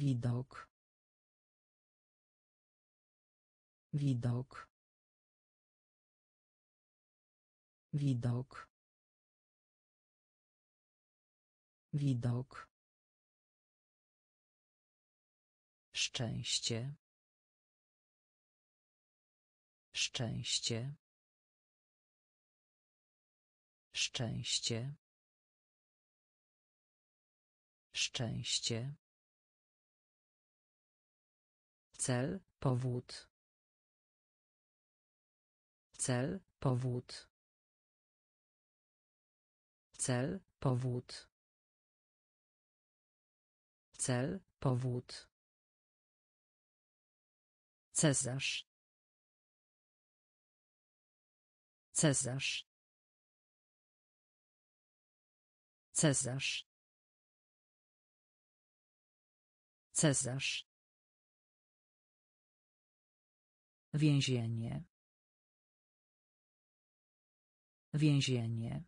Widok. Widok. Widok. Widok. Szczęście. Szczęście. Szczęście. Szczęście. Cel, powód. Cel, powód. Cel, powód. Cel, powód. Cezarz. Cezarz. Cezarz. Cezarz. Więzienie. Więzienie.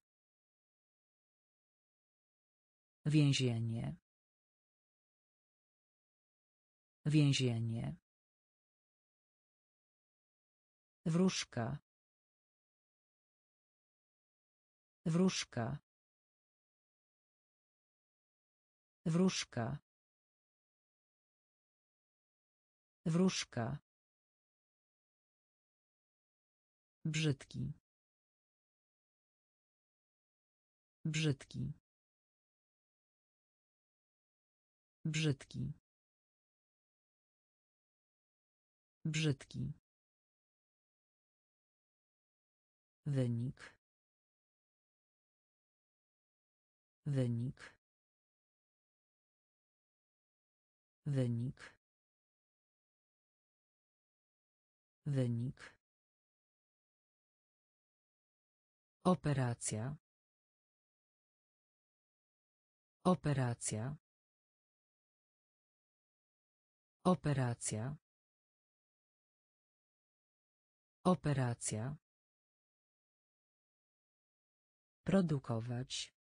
Więzienie. Więzienie. Wróżka. Wróżka. Wróżka. Wróżka. Brzydki. Brzydki. Brzydki. Brzydki. Wynik. Wynik. Wynik. Wynik. Operacja. Operacja. Operacja. Operacja. Produkować.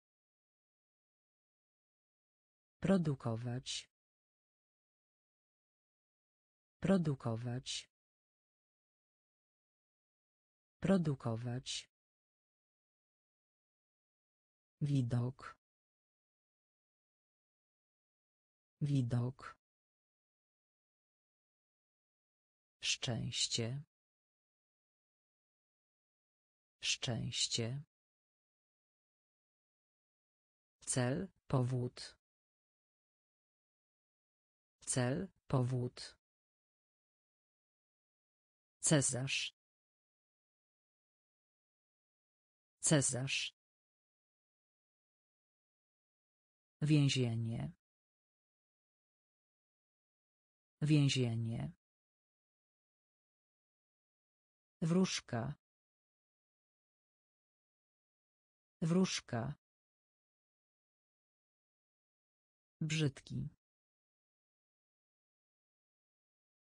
Produkować. Produkować. Produkować. Widok. Widok. Szczęście. Szczęście. Cel, powód. Cel, powód. Cezarz. Cezarz. Więzienie. Więzienie. Wróżka. Wróżka. Brzydki.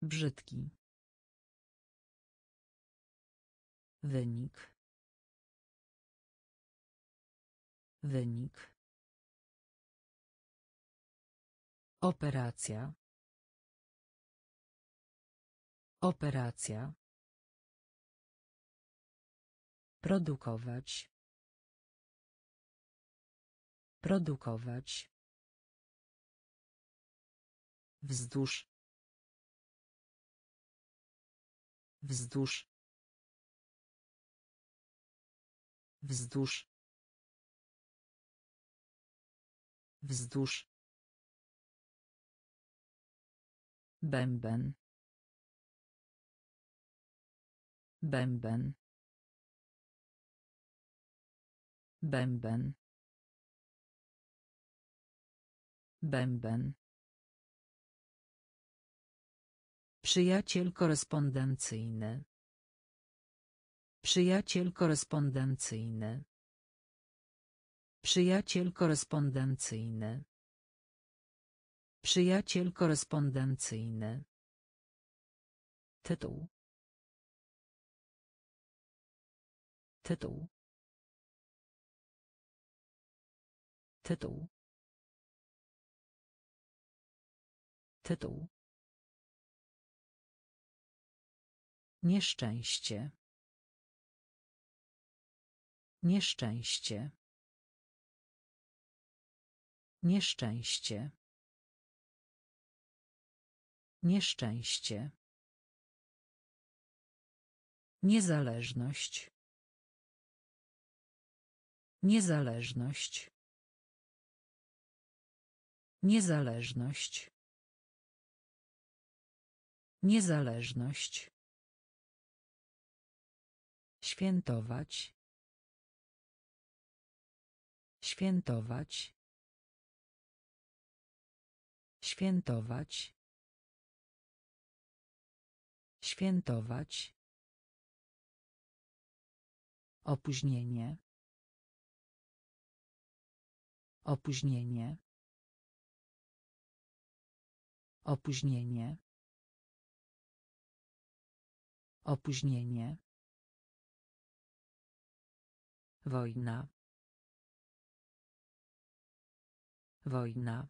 Brzydki. Wynik. Wynik. Operacja. Operacja. Produkować. Produkować. Wzdłuż. Wzdłuż. Wzdłuż. Wzdłuż. Bęben. Bęben. Bęben. Bęben. Przyjaciel korespondencyjny. Przyjaciel korespondencyjny. Przyjaciel korespondencyjny. Przyjaciel korespondencyjny. Tytuł. Tytuł. Tytuł. Tytuł. Nieszczęście. Nieszczęście. Nieszczęście. Nieszczęście. Niezależność. Niezależność. Niezależność. Niezależność. Świętować. Świętować. Świętować. Świętować. Opóźnienie. Opóźnienie. Opóźnienie. Opóźnienie. Wojna. Wojna.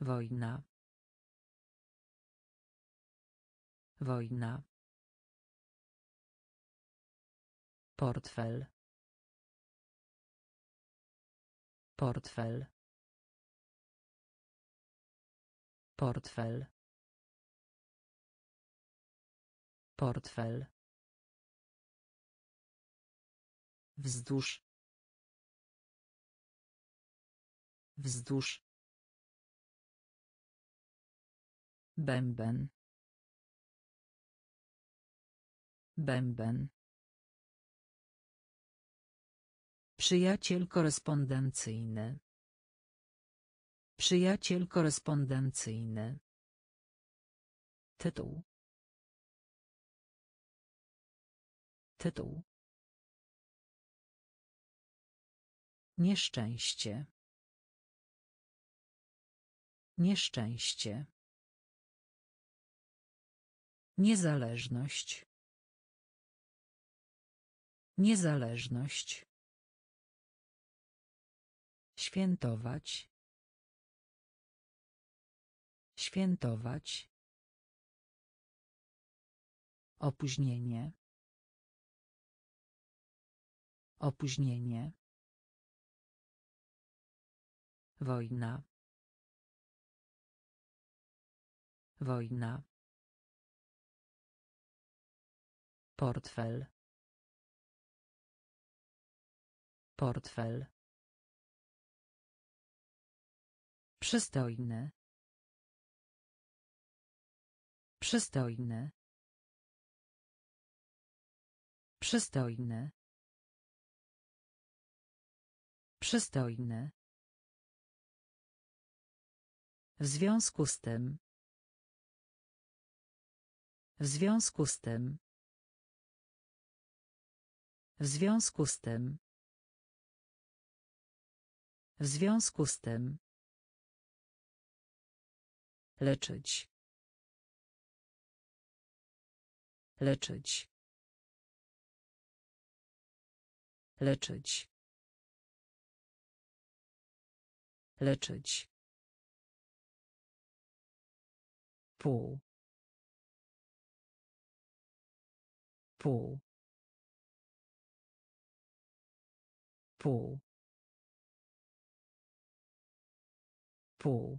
Wojna. Wojna. Portfel. Portfel. Portfel. Portfel. Wzdłuż. Wzdłuż. Bęben. Bęben. Przyjaciel korespondencyjny. Przyjaciel korespondencyjny. Tytuł. Tytuł. Nieszczęście. Nieszczęście. Niezależność. Niezależność. Świętować. Świętować. Opóźnienie. Opóźnienie. Wojna. Wojna. Portfel. Portfel. Przystojny. Przystojny. Przystojny. Przystojny. W związku z tym. W związku z tym. W związku z tym. W związku z tym. Leczyć. Leczyć. Leczyć. Leczyć. Pół. Pół. Pół. Pół.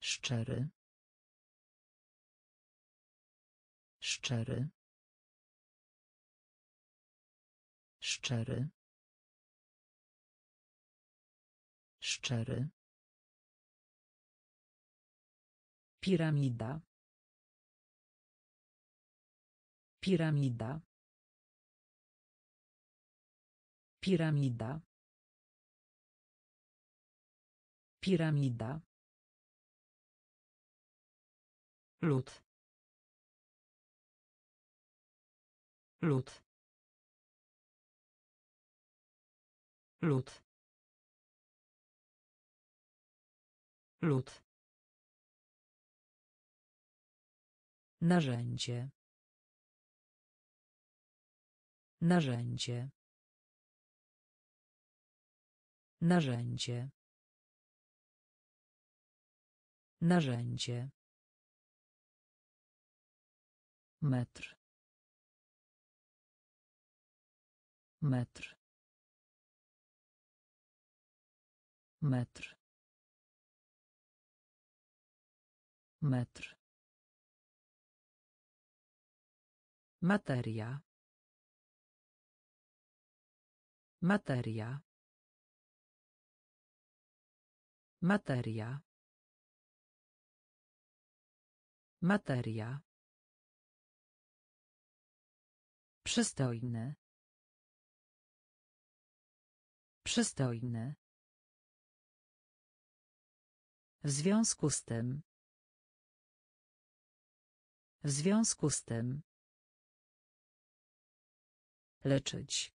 Szczery. Szczery. Szczery. Szczery. Piramida. Piramida. Piramida. Piramida. Lód. Lód. Lód. Lód. Narzędzie. Narzędzie. Narzędzie. Narzędzie. Metr. Metr. Metr. Metr. Materia. Materia. Materia. Materia. Przystojny. Przystojny. W związku z tym. W związku z tym. Leczyć.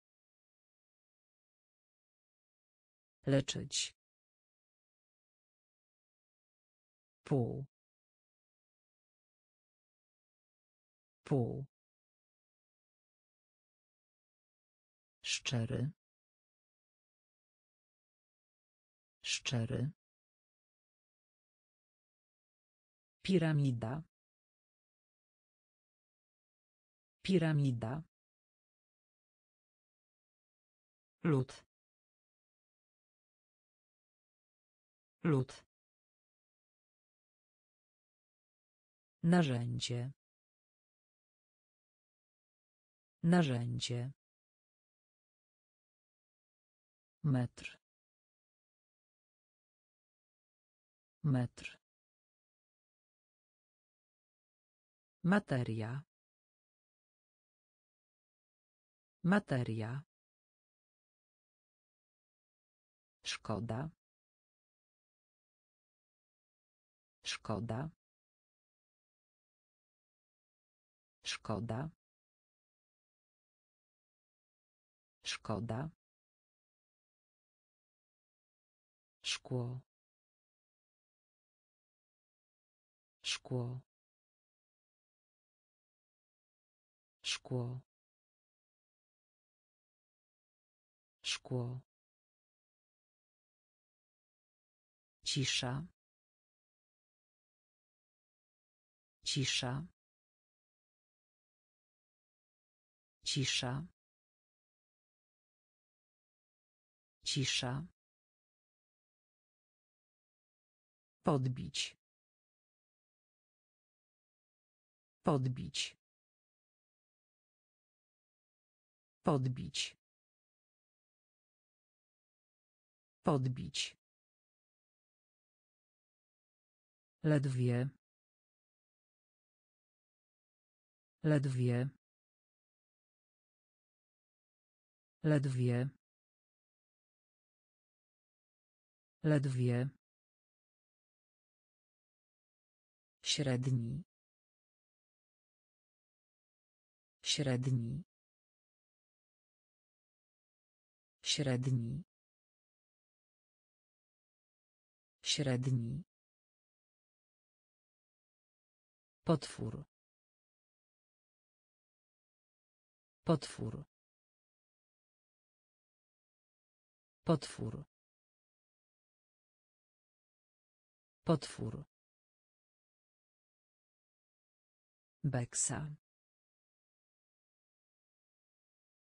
Leczyć. Pół. Pół. Szczery. Szczery. Piramida. Piramida. Lód. Lód. Narzędzie. Narzędzie. Metr. Metr. Materia. Materia. Szkoda. Szkoda. Szkoda. Szkoda. Szkło. Szkło. Szkło. Szkło. Cisza. Cisza. Cisza. Cisza. Podbić. Podbić. Podbić. Podbić. Ledwie. Ledwie. Ledwie. Ledwie. Średni. Średni. Średni. Średni. Potwór. Potwór. Potwór. Potwór. Beksa.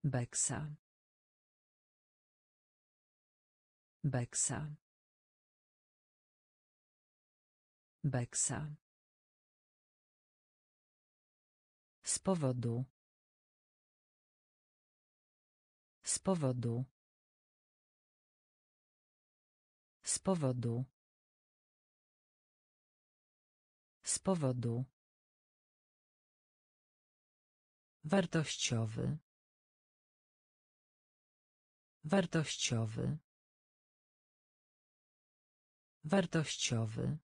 Beksa. Beksa. Beksa. Z powodu. Z powodu. Z powodu. Z powodu. Wartościowy. Wartościowy. Wartościowy.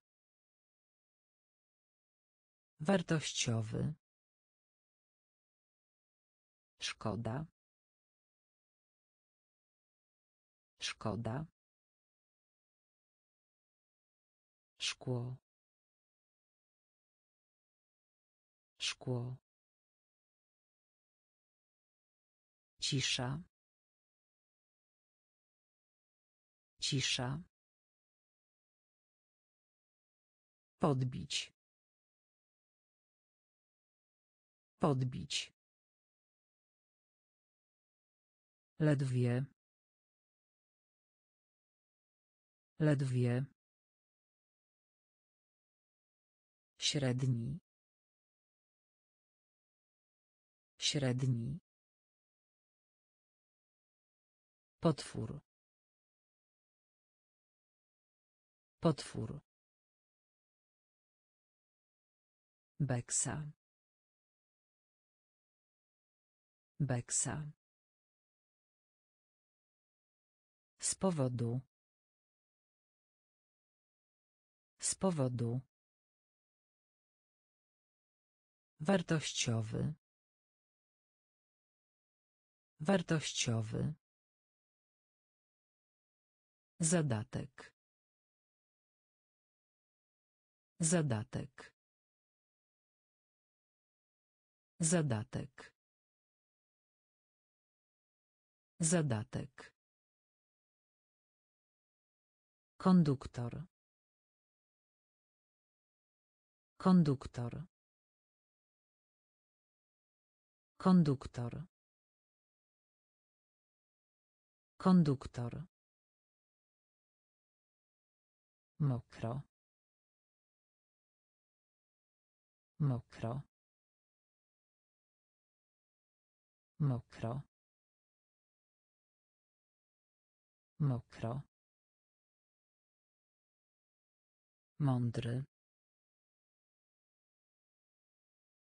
Wartościowy. Szkoda. Szkoda. Szkło. Szkło. Cisza. Cisza. Podbić. Podbić. Ledwie. Ledwie. Średni. Średni. Potwór. Potwór. Beksa. Beksa. Z powodu. Z powodu. Wartościowy. Wartościowy. Zadatek. Zadatek. Zadatek. Zadatek. Konduktor. Konduktor. Konduktor. Konduktor. Mokro. Mokro. Mokro. Mokro. Mądry.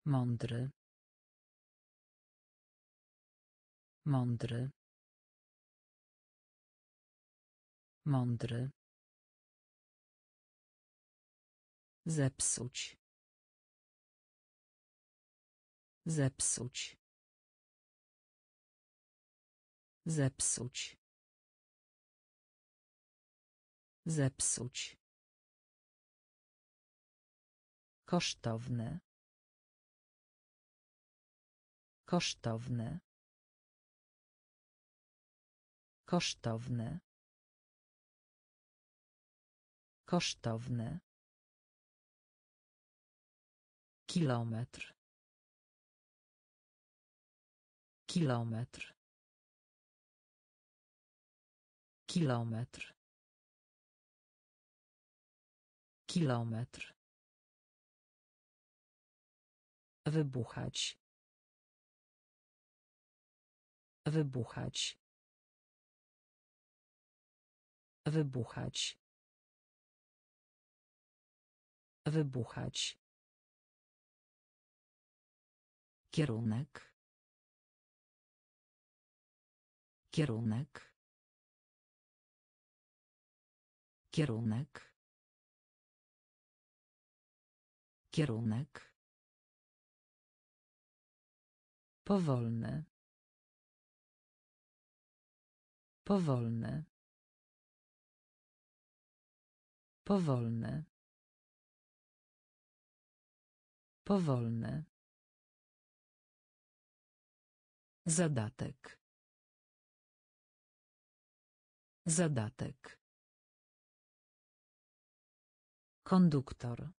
Mądry. Mądry. Mądry. Zepsuć. Zepsuć. Zepsuć. Zepsuć. Kosztowne. Kosztowne. Kosztowne. Kosztowne. Kilometr. Kilometr. Kilometr. Kilometr. Wybuchać. Wybuchać. Wybuchać. Wybuchać. Kierunek. Kierunek. Kierunek. Kierunek. Powolne. Powolne. Powolne. Powolne. Zadatek. Zadatek. Konduktor.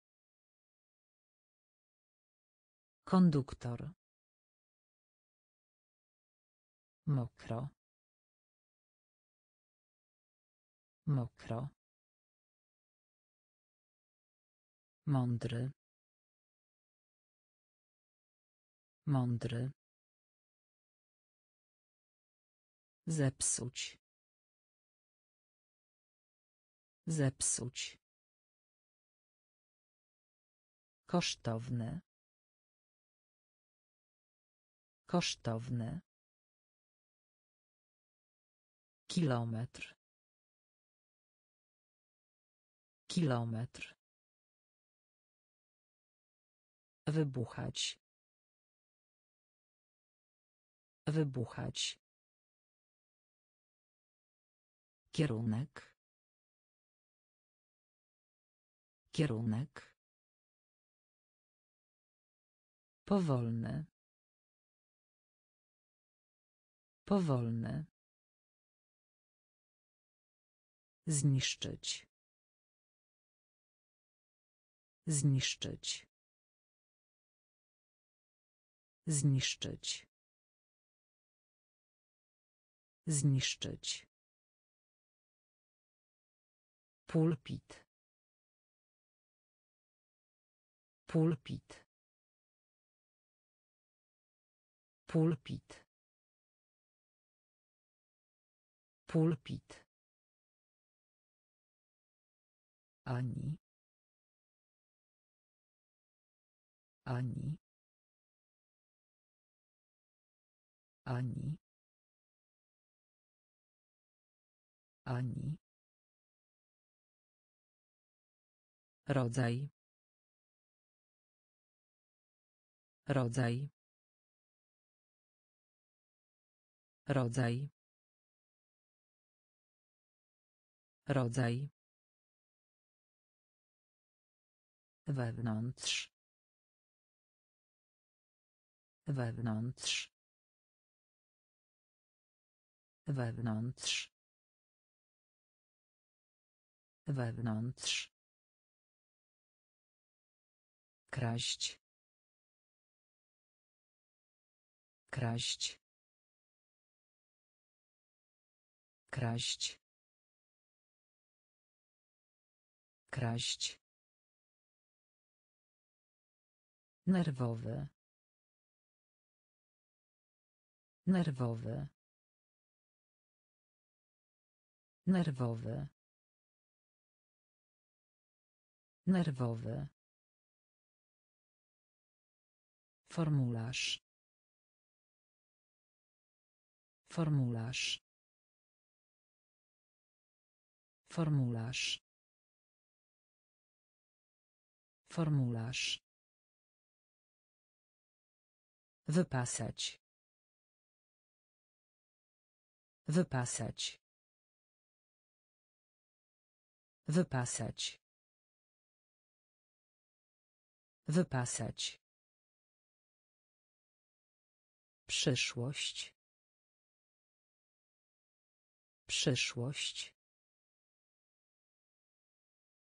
Konduktor. Mokro. Mokro. Mądry. Mądry. Zepsuć. Zepsuć. Kosztowne. Kosztowne. Kilometr. Kilometr. Wybuchać. Wybuchać. Kierunek. Kierunek. Powolne. Powolne. Zniszczyć. Zniszczyć. Zniszczyć. Zniszczyć. Pulpit. Pulpit. Pulpit. Pulpit. Ani. Ani. Ani. Ani. Rodzaj. Rodzaj. Rodzaj. Rodzaj. Wewnątrz. Wewnątrz. Wewnątrz. Wewnątrz. Kraść. Kraść. Kraść. Kraść. Nerwowy. Nerwowy. Nerwowy. Nerwowy. Formularz. Formularz. Formularz. Formularz. Wypasać. Wypasać. Wypasać. Wypasać. Przyszłość. Przyszłość.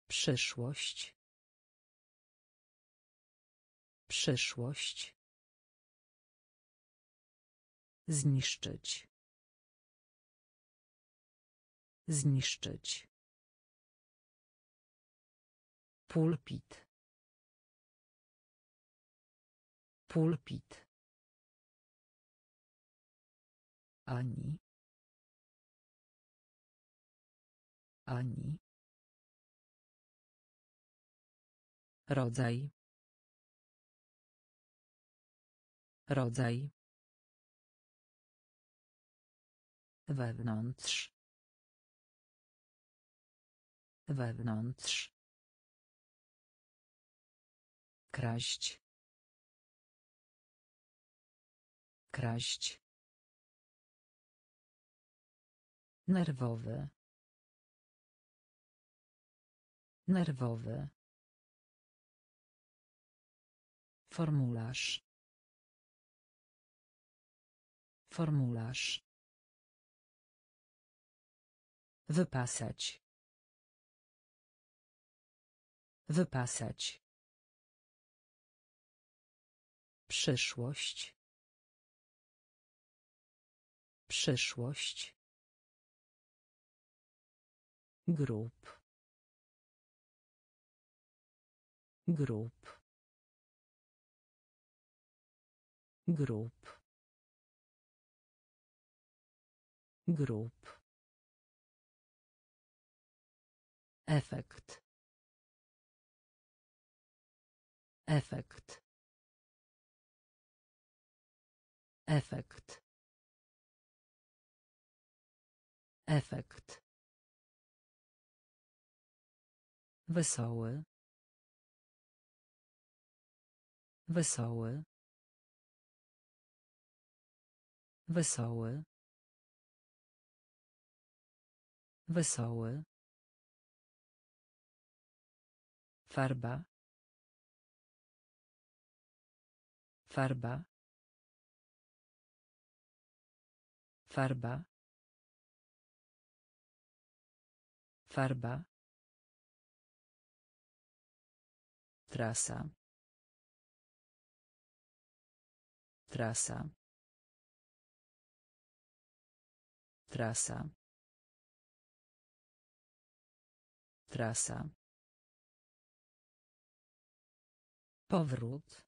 Przyszłość. Przyszłość. Zniszczyć. Zniszczyć. Pulpit. Pulpit. Ani. Ani. Rodzaj. Rodzaj. Wewnątrz. Wewnątrz. Kraść. Kraść. Nerwowy. Nerwowy. Formularz. Formularz. Wypasać. Wypasać. Przyszłość. Przyszłość. Grup. Grup. Grup. Grup. Efekt. Efekt. Efekt. Efekt. Wesoły. Wesoły. Wesoły. Wesoły. Farba. Farba. Farba. Farba. Trasa. Trasa. Trasa. Trasa. Powrót.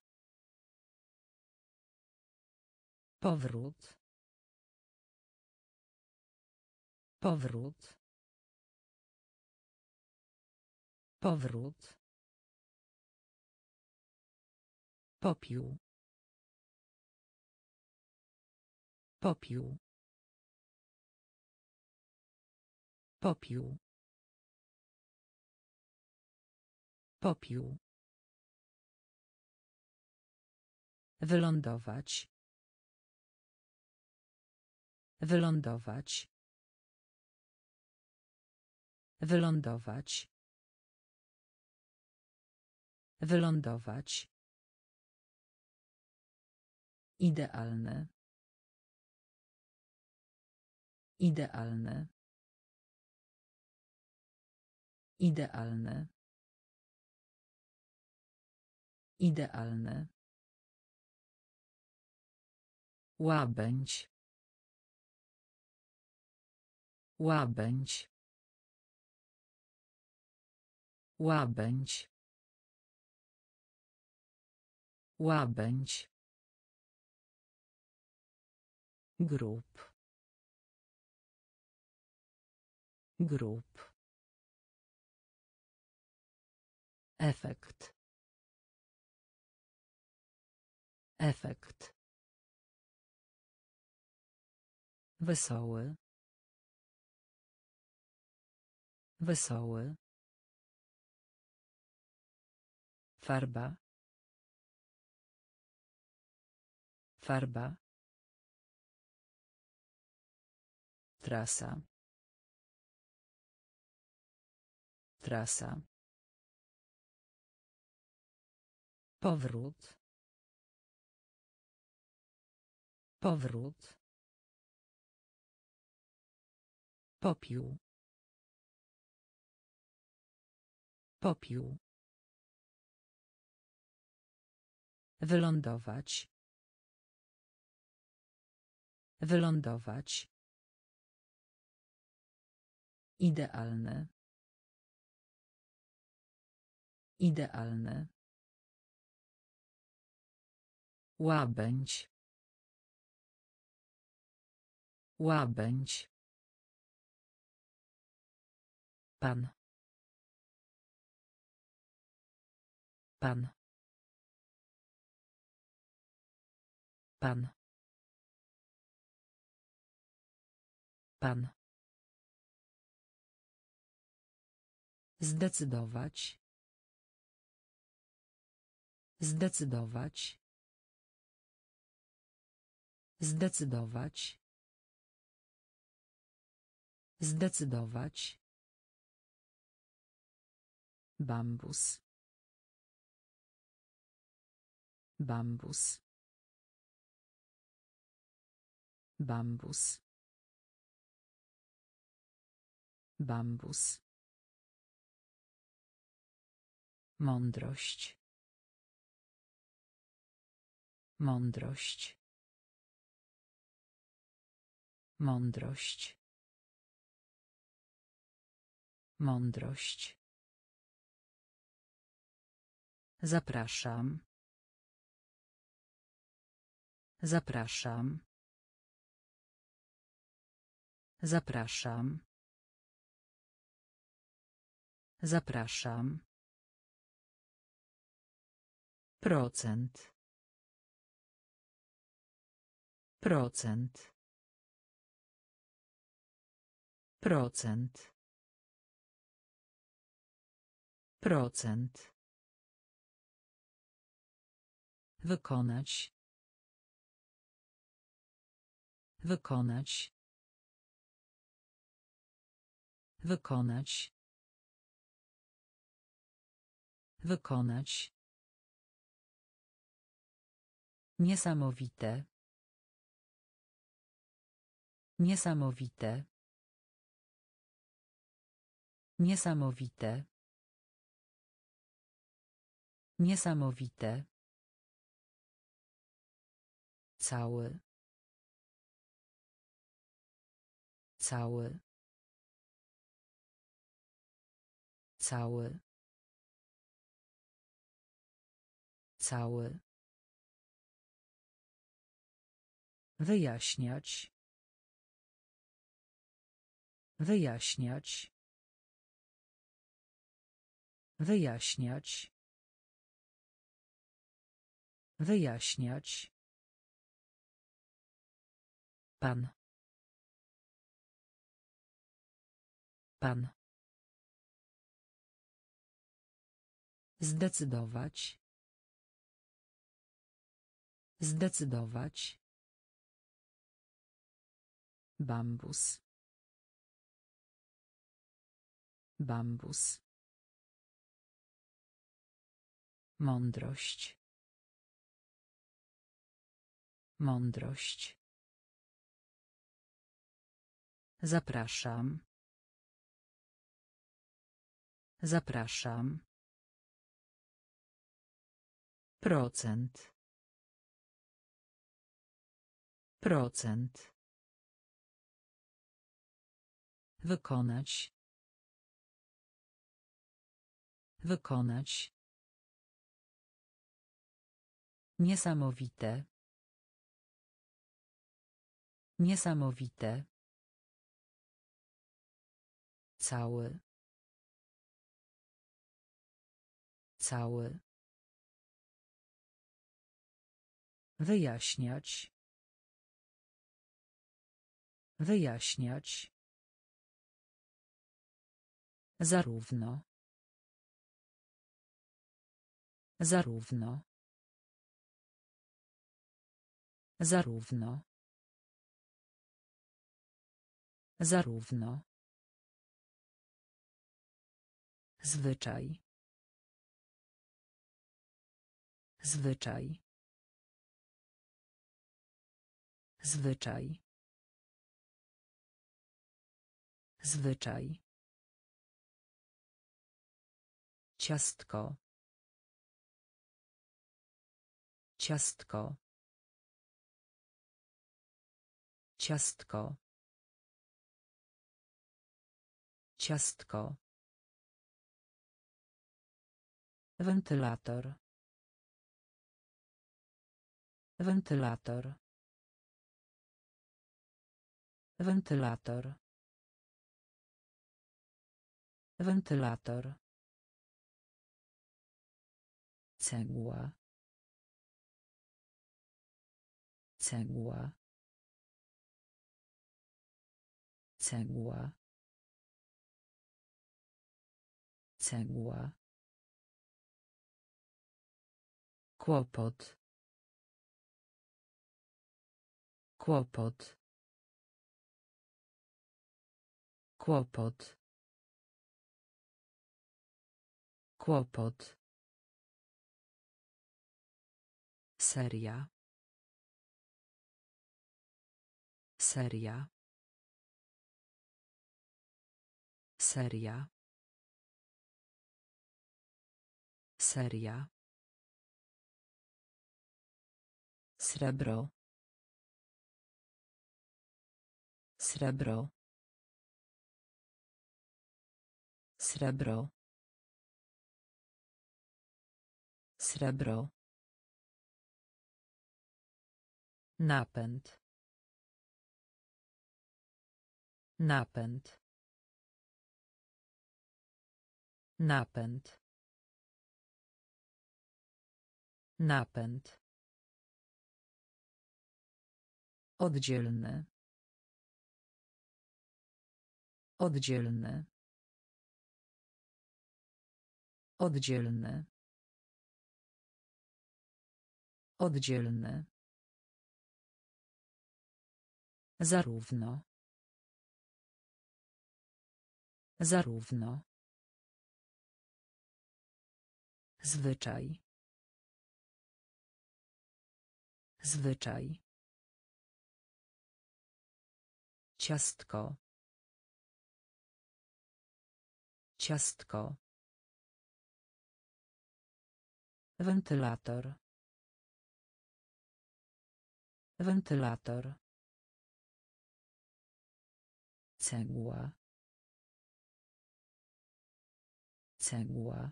Powrót. Powrót. Powrót. Popiół. Popiół. Popiół. Popiół. Wylądować. Wylądować. Wylądować. Wylądować. Idealne. Idealne. Idealne. Idealne. Łabędź. Łabędź. Łabędź. Łabędź. Grup. Grup. Efekt. Efekt. Wesoły. Wesoły. Farba. Farba. Trasa. Trasa. Powrót. Powrót. Popiół. Popiół. Wylądować. Wylądować. Idealne. Idealne. Łabędź. Łabędź. Pan. Pan. Pan. Pan. Zdecydować. Zdecydować. Zdecydować. Zdecydować. Bambus. Bambus. Bambus. Bambus. Mądrość. Mądrość. Mądrość. Mądrość. Zapraszam. Zapraszam. Zapraszam. Zapraszam. Procent. Procent. Procent. Procent. Wykonać. Wykonać. Wykonać. Wykonać. Niesamowite. Niesamowite. Niesamowite. Niesamowite. Cały. Cały. Cały. Cały. Wyjaśniać. Wyjaśniać. Wyjaśniać. Wyjaśniać. Pan. Pan. Zdecydować. Zdecydować. Bambus. Bambus. Mądrość. Mądrość. Zapraszam. Zapraszam. Procent. Procent. Wykonać. Wykonać. Niesamowite. Niesamowite. Cały. Cały. Wyjaśniać. Wyjaśniać. Zarówno. Zarówno. Zarówno. Zarówno. Zwyczaj. Zwyczaj. Zwyczaj. Zwyczaj. Ciastko. Ciastko. Ciastko. Ciastko. Wentylator. Wentylator. Wentylator. Wentylator. Cegła. Cegła. Cegła. Cegła. Kłopot. Kłopot. Kłopot. Kłopot. Seria. Seria. Seria. Seria. Srebro. Srebro. Srebro. Srebro. Napęd. Napęd. Napęd. Napęd. Oddzielny. Oddzielny. Oddzielny. Oddzielny. Zarówno. Zarówno. Zwyczaj. Zwyczaj. Ciastko. Ciastko. Wentylator. Wentylator. Cegła. Cegła.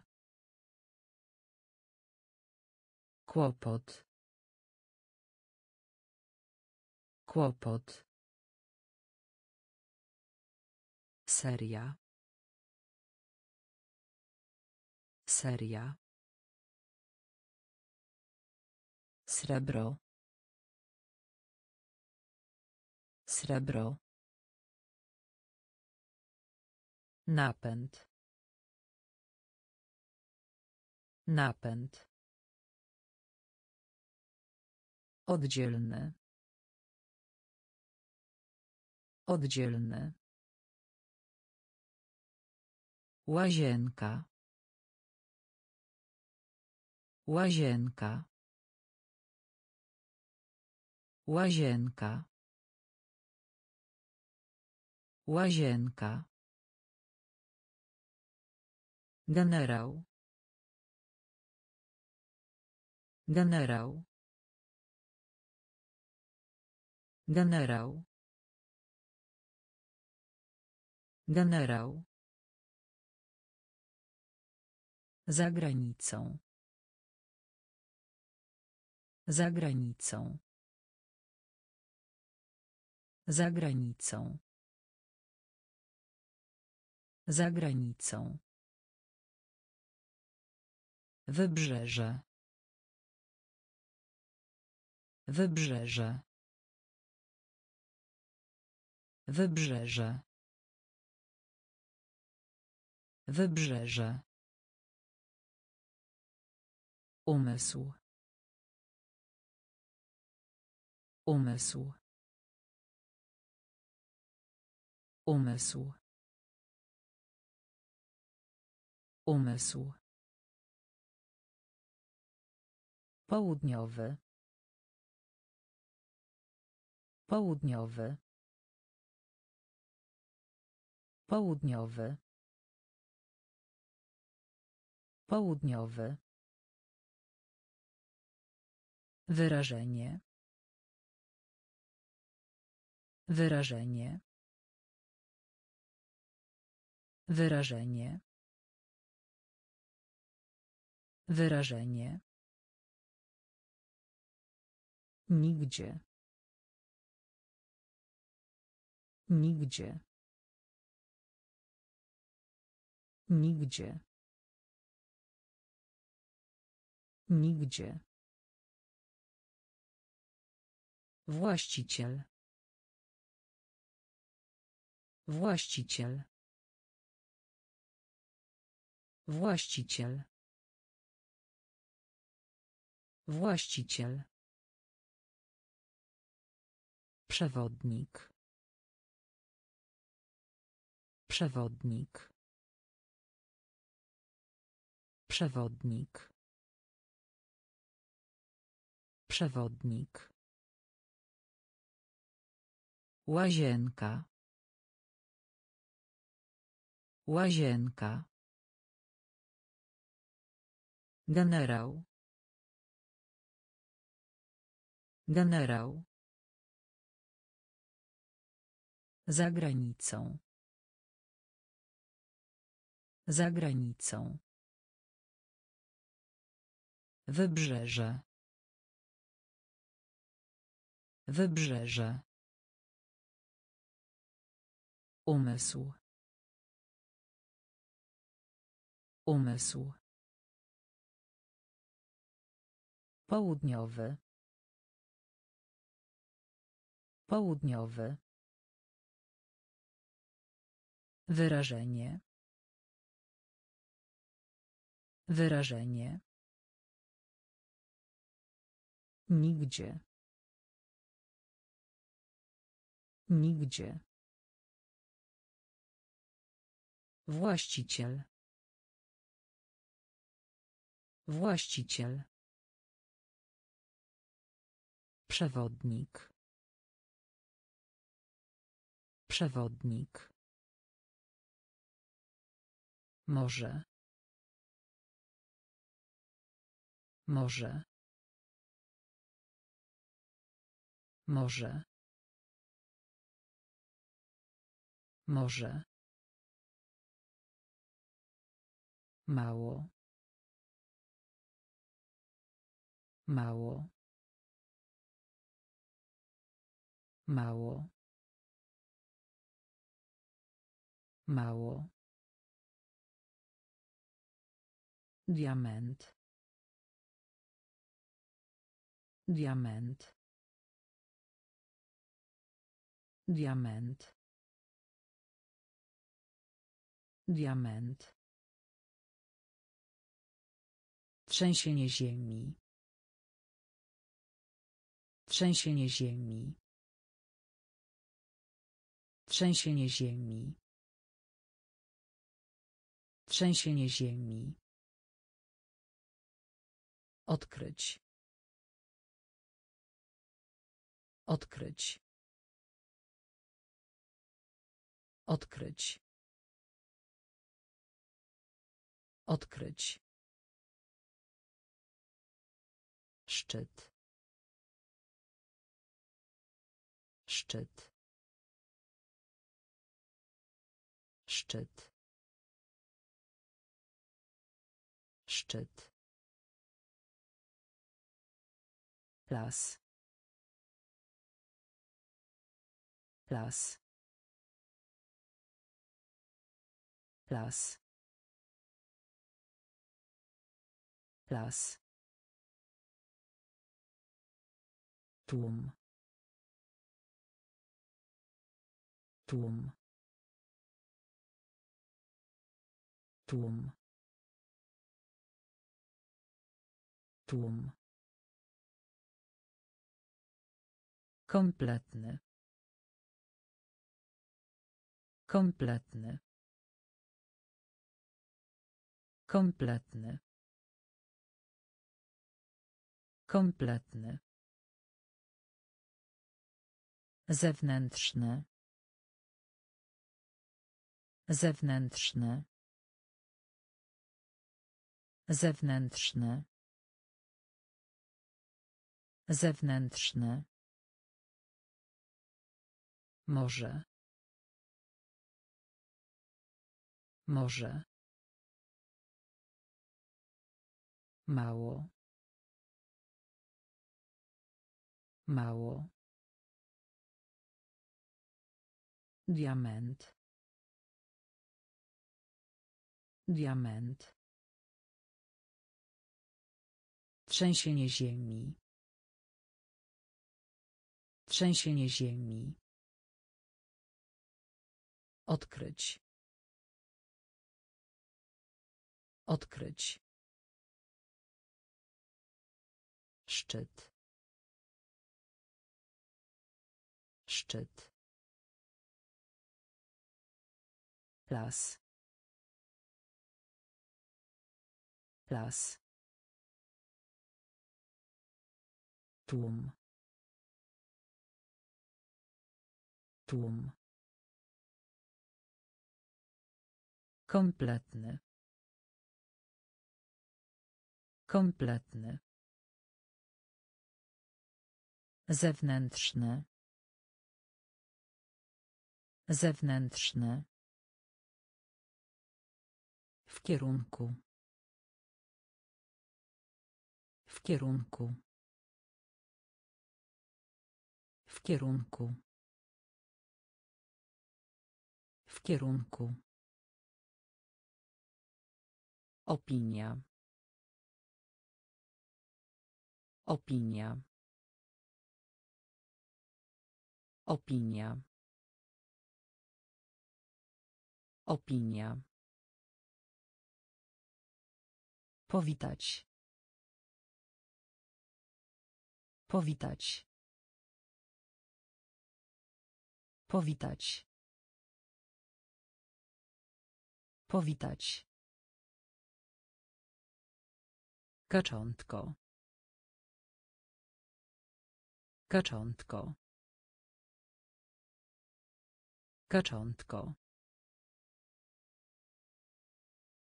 Kłopot. Kłopot. Seria. Seria. Srebro. Srebro. Napęd. Napęd. Oddzielny. Oddzielny. Łazienka. Łazienka. Łazienka. Łazienka. Generał. Generał. Generał. Generał. Za granicą. Za granicą. Za granicą. Za granicą. Wybrzeże. Wybrzeże. Wybrzeże. Wybrzeże. Umysł. Umysł. Umysł. Umysł. Południowy. Południowy. Południowy. Południowy. Wyrażenie. Wyrażenie. Wyrażenie. Wyrażenie. Nigdzie. Nigdzie. Nigdzie. Nigdzie. Właściciel. Właściciel. Właściciel. Właściciel. Przewodnik. Przewodnik. Przewodnik. Przewodnik. Łazienka. Łazienka. Generał. Generał. Za granicą. Za granicą. Wybrzeże. Wybrzeże. Umysł. Umysł. Południowy. Południowy. Wyrażenie. Wyrażenie. Nigdzie. Nigdzie. Właściciel. Właściciel. Przewodnik. Przewodnik. Może. Może. Może. Może. Mało. Mało. Mało. Mało. Diament. Diament. Diament. Diament. Trzęsienie ziemi. Trzęsienie ziemi. Trzęsienie ziemi. Trzęsienie ziemi. Odkryć. Odkryć. Odkryć. Odkryć. Szczyt. Szczyt. Szczyt. Szczyt. Las. Las. Las. Las. Tłum. Tłum. Tłum. Tłum. Kompletny. Kompletny. Kompletny. Kompletny. Zewnętrzny. Zewnętrzny. Zewnętrzny. Zewnętrzny. Może. Może. Mało. Mało. Diament. Diament. Trzęsienie ziemi. Trzęsienie ziemi. Odkryć. Odkryć. Szczyt. Szczyt. Las. Las. Tłum. Tłum. Kompletny. Kompletny. Zewnętrzny. Zewnętrzny. W kierunku. W kierunku. W kierunku. Kierunku. Opinia. Opinia. Opinia. Opinia. Powitać. Powitać. Powitać. Powitać. Kaczątko. Kaczątko. Kaczątko.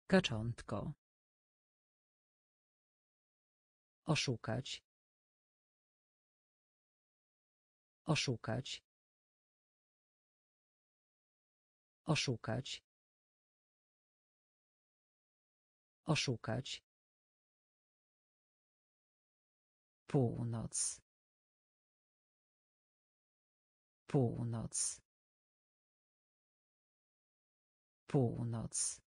Kaczątko. Oszukać. Oszukać. Oszukać. Oszukać. Północ. Północ. Północ.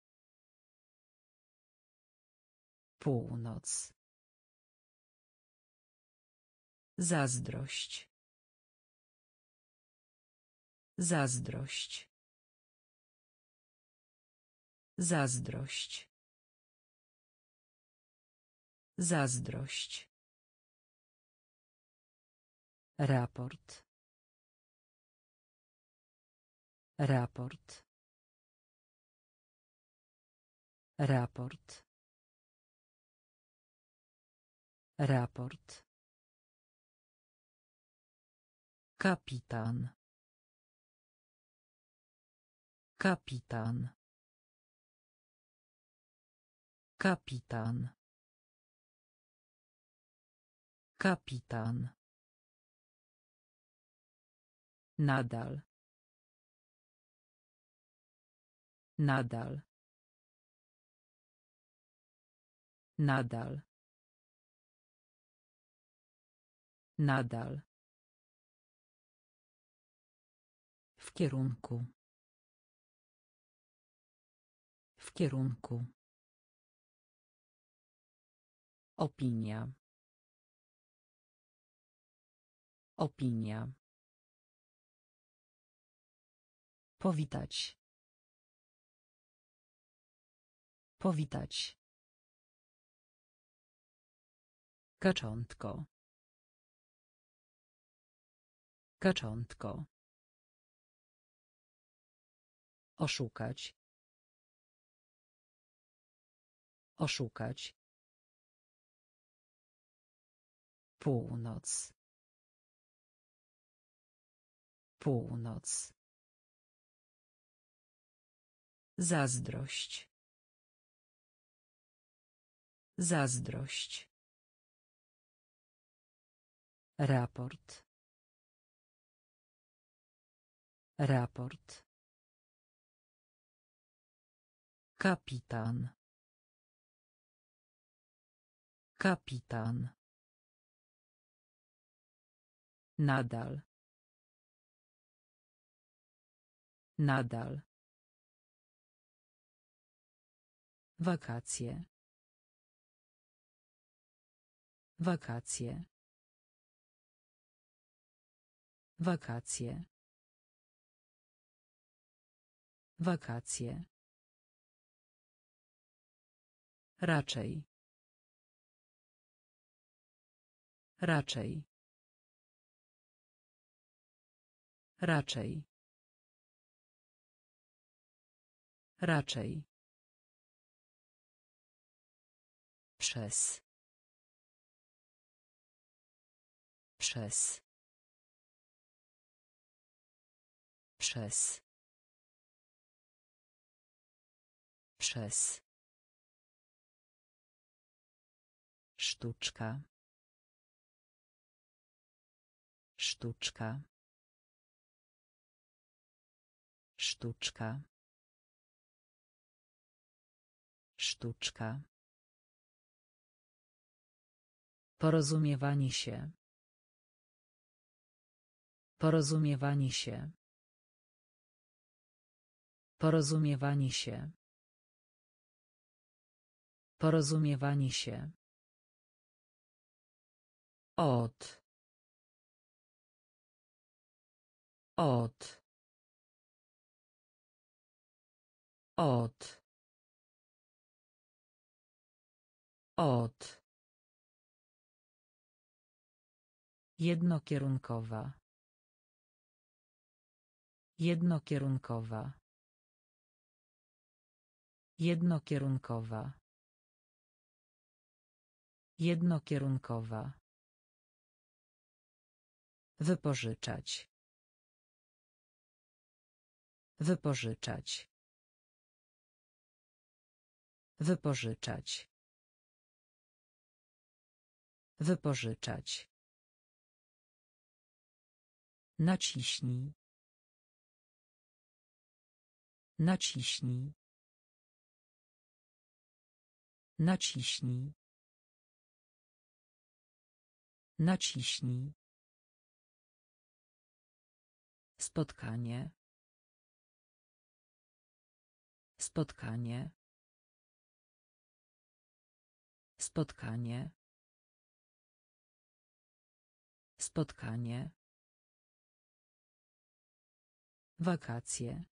Północ. Zazdrość. Zazdrość. Zazdrość. Zazdrość. Raport. Raport. Raport. Raport. Kapitan. Kapitan. Kapitan. Kapitan. Nadal. Nadal. Nadal. Nadal. W kierunku. W kierunku. Opinia. Opinia. Powitać. Powitać. Kaczątko. Kaczątko. Oszukać. Oszukać. Północ. Północ. Zazdrość. Zazdrość. Raport. Raport. Kapitan. Kapitan. Nadal. Nadal. Wakacje. Wakacje. Wakacje. Wakacje. Raczej. Raczej. Raczej. Raczej. Przez. Przez. Przez. Przez. Sztuczka. Sztuczka. Sztuczka. Sztuczka. Porozumiewanie się. Porozumiewanie się. Porozumiewanie się. Porozumiewanie się. Od. Od. Od. Od. Jednokierunkowa. Jednokierunkowa. Jednokierunkowa. Jednokierunkowa. Wypożyczać. Wypożyczać. Wypożyczać. Wypożyczać. Naciśnij. Naciśnij. Naciśnij. Naciśnij. Spotkanie. Spotkanie. Spotkanie. Spotkanie. Wakacje.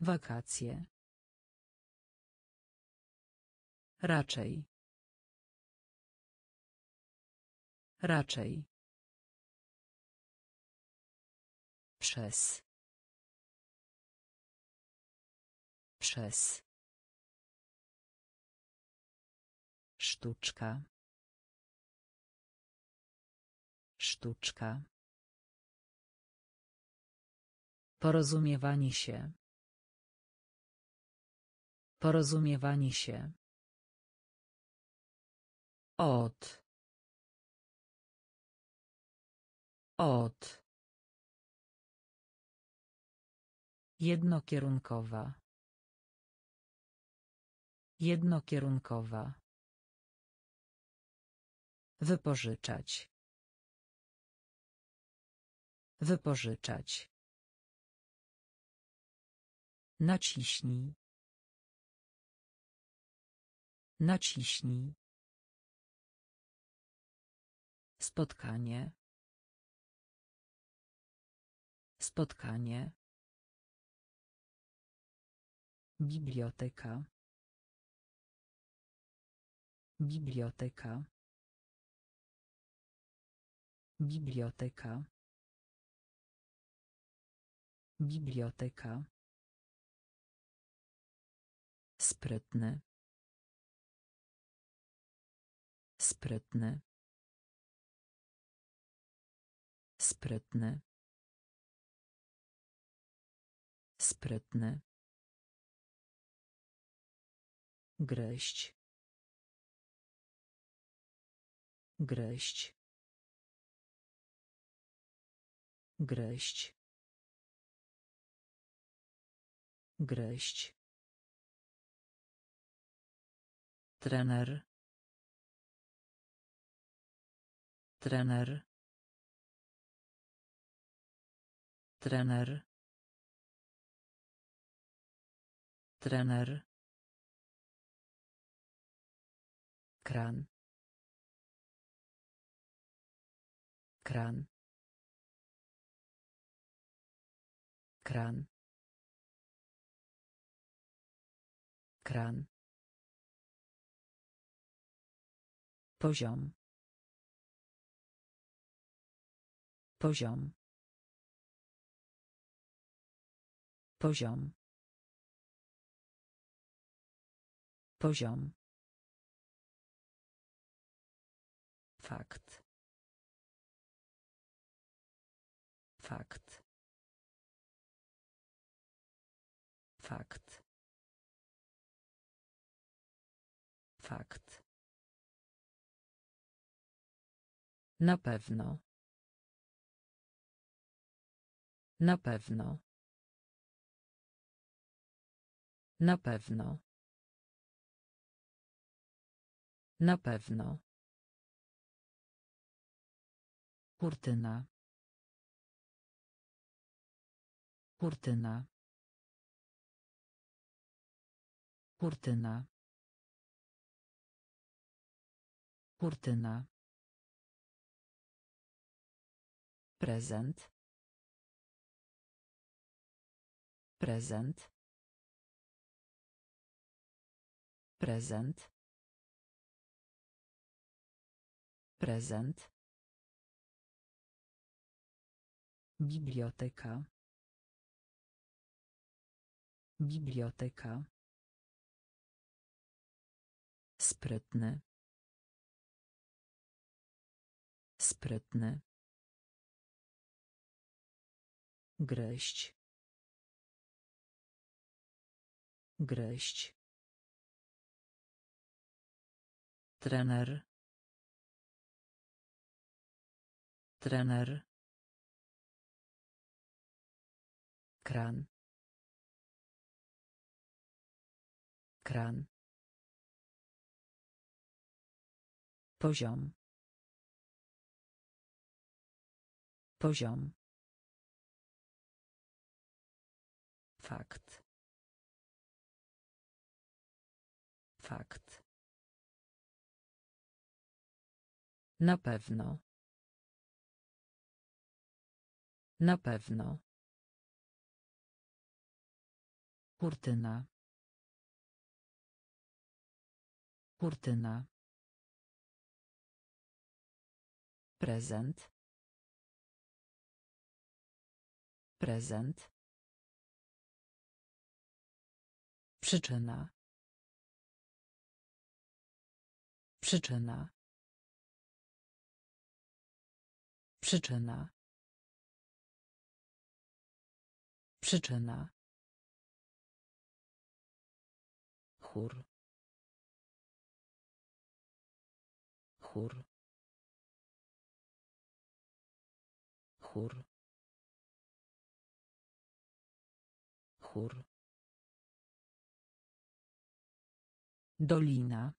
Wakacje. Raczej. Raczej. Przez. Przez. Sztuczka. Sztuczka. Porozumiewanie się. Porozumiewanie się. Od. Od. Jednokierunkowa. Jednokierunkowa. Wypożyczać. Wypożyczać. Naciśnij. Naciśnij. Spotkanie. Spotkanie. Biblioteka. Biblioteka. Biblioteka. Biblioteka. Sprytny. Sprytny. Sprytny. Sprytny. Gryźć. Gryźć. Gryźć. Gryźć. Trener. Trener. Trener. Trener. Kran. Kran. Kran. Kran. Poziom. Poziom. Poziom. Poziom. Fakt. Fakt. Fakt. Fakt. Na pewno. Na pewno. Na pewno. Na pewno. Kurtyna. Kurtyna. Kurtyna. Kurtyna. Prezent. Prezent. Prezent. Prezent. Biblioteka. Biblioteka. Sprytny. Sprytny. Gryźć. Gryźć. Trener. Trener. Kran. Kran. Poziom. Poziom. Fakt. Fakt. Na pewno. Na pewno. Kurtyna. Kurtyna. Prezent. Prezent. Przyczyna. Przyczyna. Przyczyna. Przyczyna. Chór. Chór. Chór. Chór. Dolina.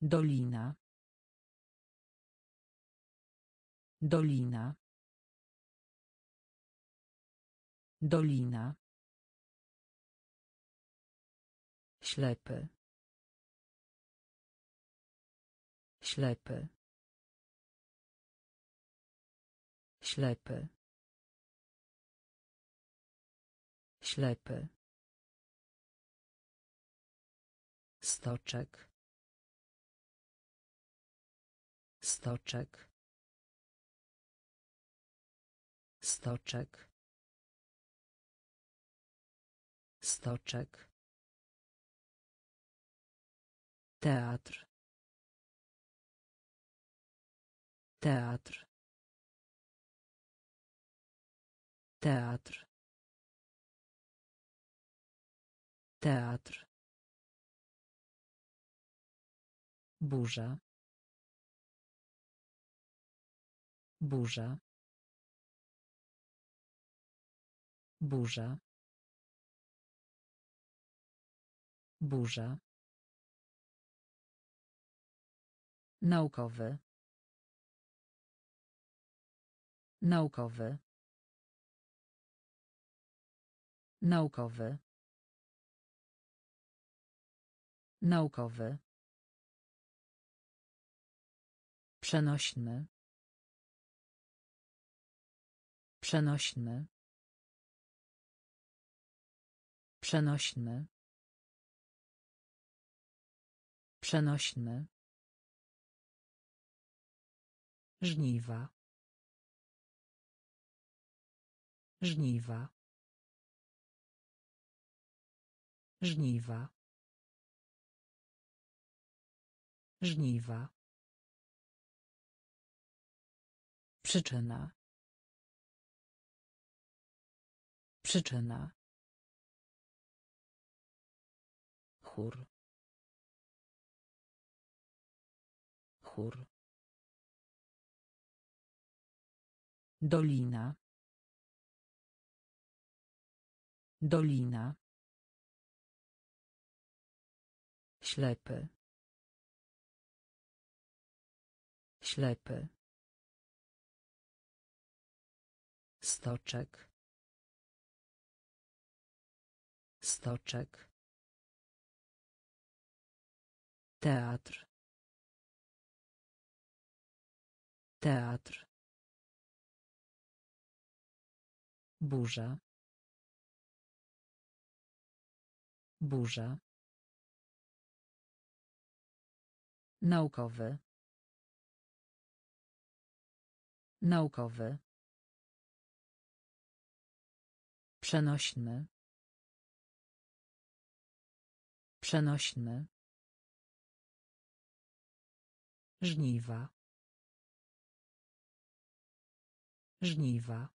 Dolina. Dolina. Dolina. Ślepy. Ślepy. Ślepy. Ślepy. Stoczek. Stoczek. Stoczek. Stoczek. Teatr. Teatr. Teatr. Teatr. Burza. Burza. Burza. Burza. Naukowy. Naukowy. Naukowy. Naukowy. Przenośny. Przenośny. Przenośny. Przenośny. Żniwa. Żniwa. Żniwa. Żniwa. Przyczyna. Przyczyna. Chór. Chór. Dolina. Dolina. Ślepy. Ślepy. Stoczek. Stoczek. Teatr. Teatr. Burza. Burza. Naukowy. Naukowy. Przenośny. Przenośny. Żniwa. Żniwa.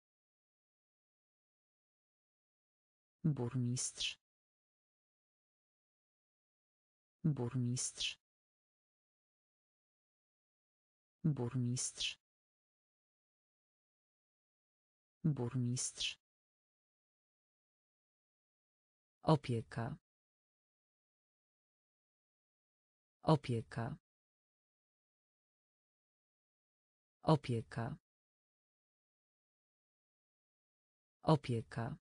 Burmistrz. Burmistrz. Burmistrz. Burmistrz. Opieka. Opieka. Opieka. Opieka.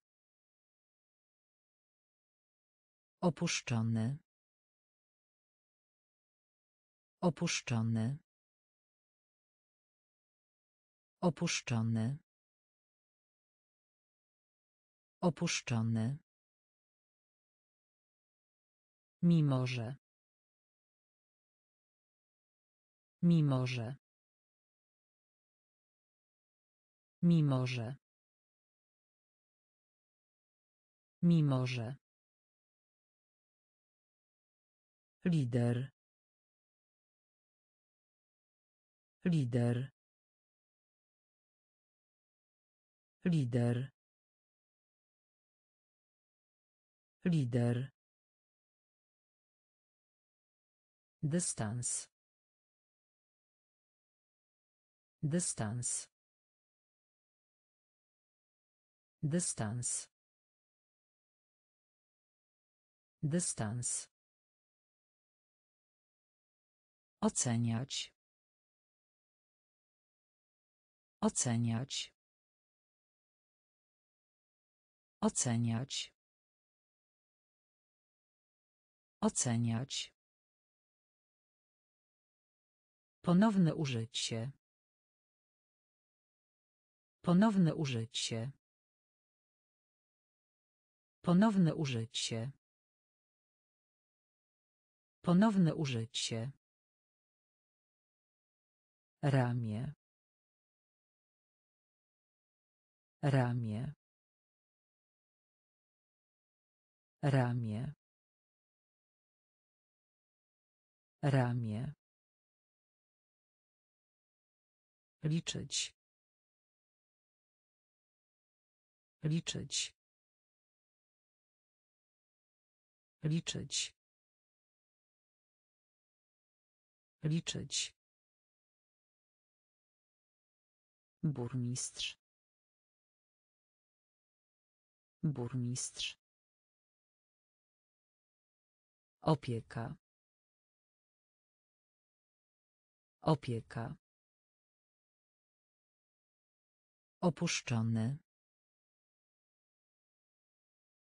Opuszczony. Opuszczony. Opuszczony. Opuszczony. Mimo że. Mimo że. Mimo że. Mimo że. Lider. Lider. Lider. Lider. Dystans. Dystans. Dystans. Dystans. Oceniać. Oceniać. Oceniać. Oceniać. Ponowne użycie. Ponowne użycie. Ponowne użycie. Ponowne użycie. Ramię. Ramię. Ramię. Ramię. Liczyć. Liczyć. Liczyć. Liczyć. Burmistrz. Burmistrz. Opieka. Opieka. Opuszczony.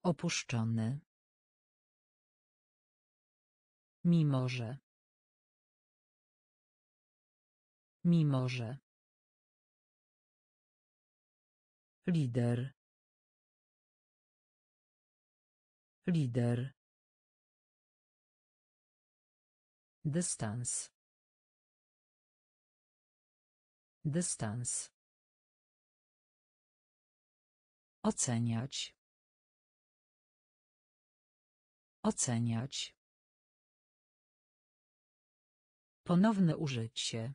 Opuszczony. Mimo że. Mimo że. Lider. Lider. Dystans. Dystans. Oceniać. Oceniać. Ponowne użycie.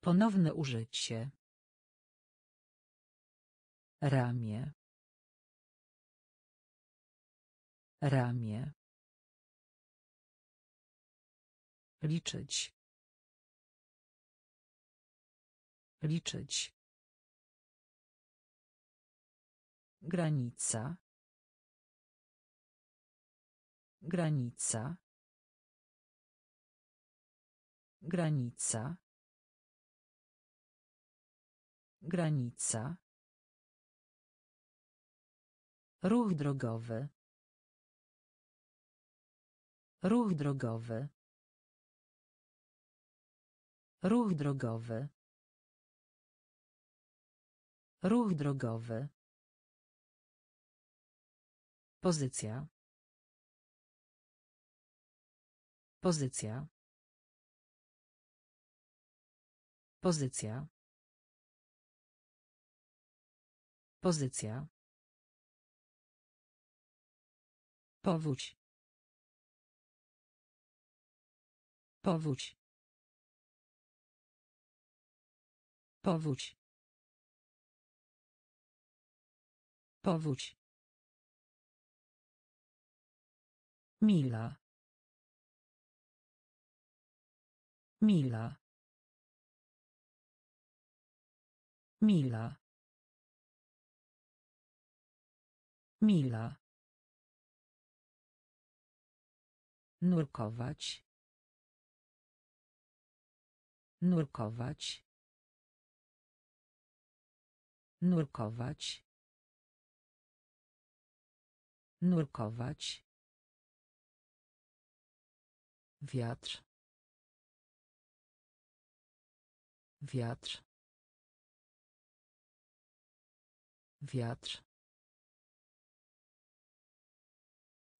Ponowne użycie. Ramię. Ramię. Liczyć. Liczyć. Granica. Granica. Granica. Granica. Ruch drogowy. Ruch drogowy. Ruch drogowy. Ruch drogowy. Pozycja. Pozycja. Pozycja. Pozycja. Powódź. Powódź. Powódź. Powódź. Mila. Mila. Mila. Mila. Nurkować. Nurkować. Nurkować. Nurkować. Wiatr. Wiatr. Wiatr.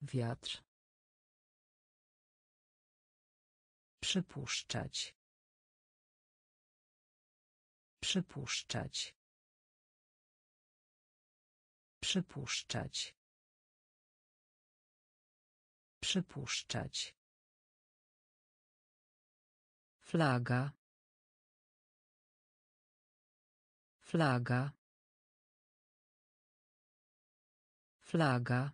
Wiatr. Przypuszczać. Przypuszczać. Przypuszczać. Przypuszczać. Flaga. Flaga. Flaga.